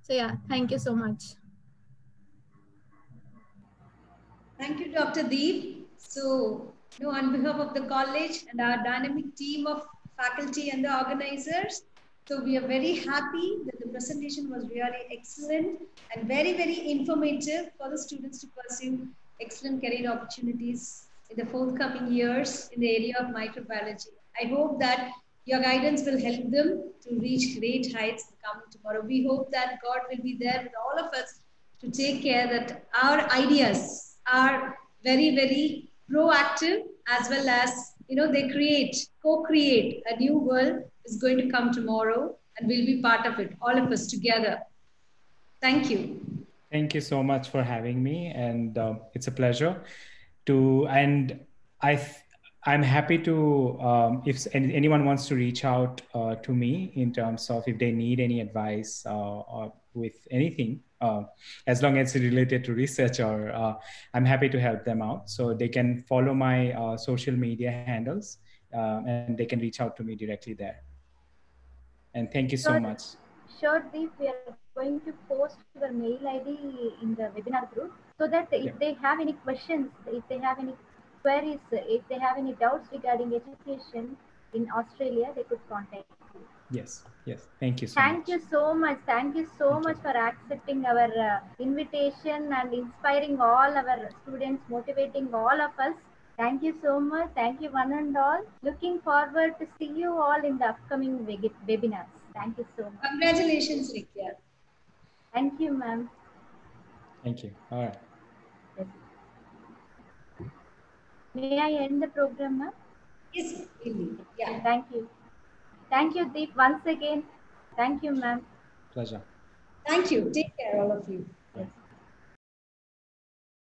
So yeah thank you so much. Thank you, Dr. Deep. So, you know, on behalf of the college and our dynamic team of faculty and the organizers, so we are very happy that the presentation was really excellent and very, very informative for the students to pursue excellent career opportunities in the forthcoming years in the area of microbiology. I hope that your guidance will help them to reach great heights in coming tomorrow. We hope that God will be there with all of us to take care that our ideas are very, very proactive as well as, you know, they create, co-create a new world is going to come tomorrow and we'll be part of it, all of us together. Thank you. Thank you so much for having me, and uh, it's a pleasure to. And I, I'm happy to. Um, if anyone wants to reach out uh, to me in terms of if they need any advice uh, or with anything, uh, as long as it's related to research, or uh, I'm happy to help them out. So they can follow my uh, social media handles, uh, and they can reach out to me directly there. And thank you so Sure. much. Sure, Deep, we are going to post your mail ID in the webinar group so that if Yeah. they have any questions, if they have any queries, if they have any doubts regarding education in Australia, they could contact you. Yes, yes. Thank you so Thank much. you so much. Thank you so Thank you. much for accepting our uh, invitation and inspiring all our students, motivating all of us. Thank you so much. Thank you, one and all. Looking forward to see you all in the upcoming wegi- webinars. Thank you so much. Congratulations, Rikia. Thank you, ma'am. Thank you. All right. Yes. May I end the program, ma'am? Yes, really. Yeah. Thank you. Thank you, Deep, once again. Thank you, ma'am. Pleasure. Thank you. Take care, all of you.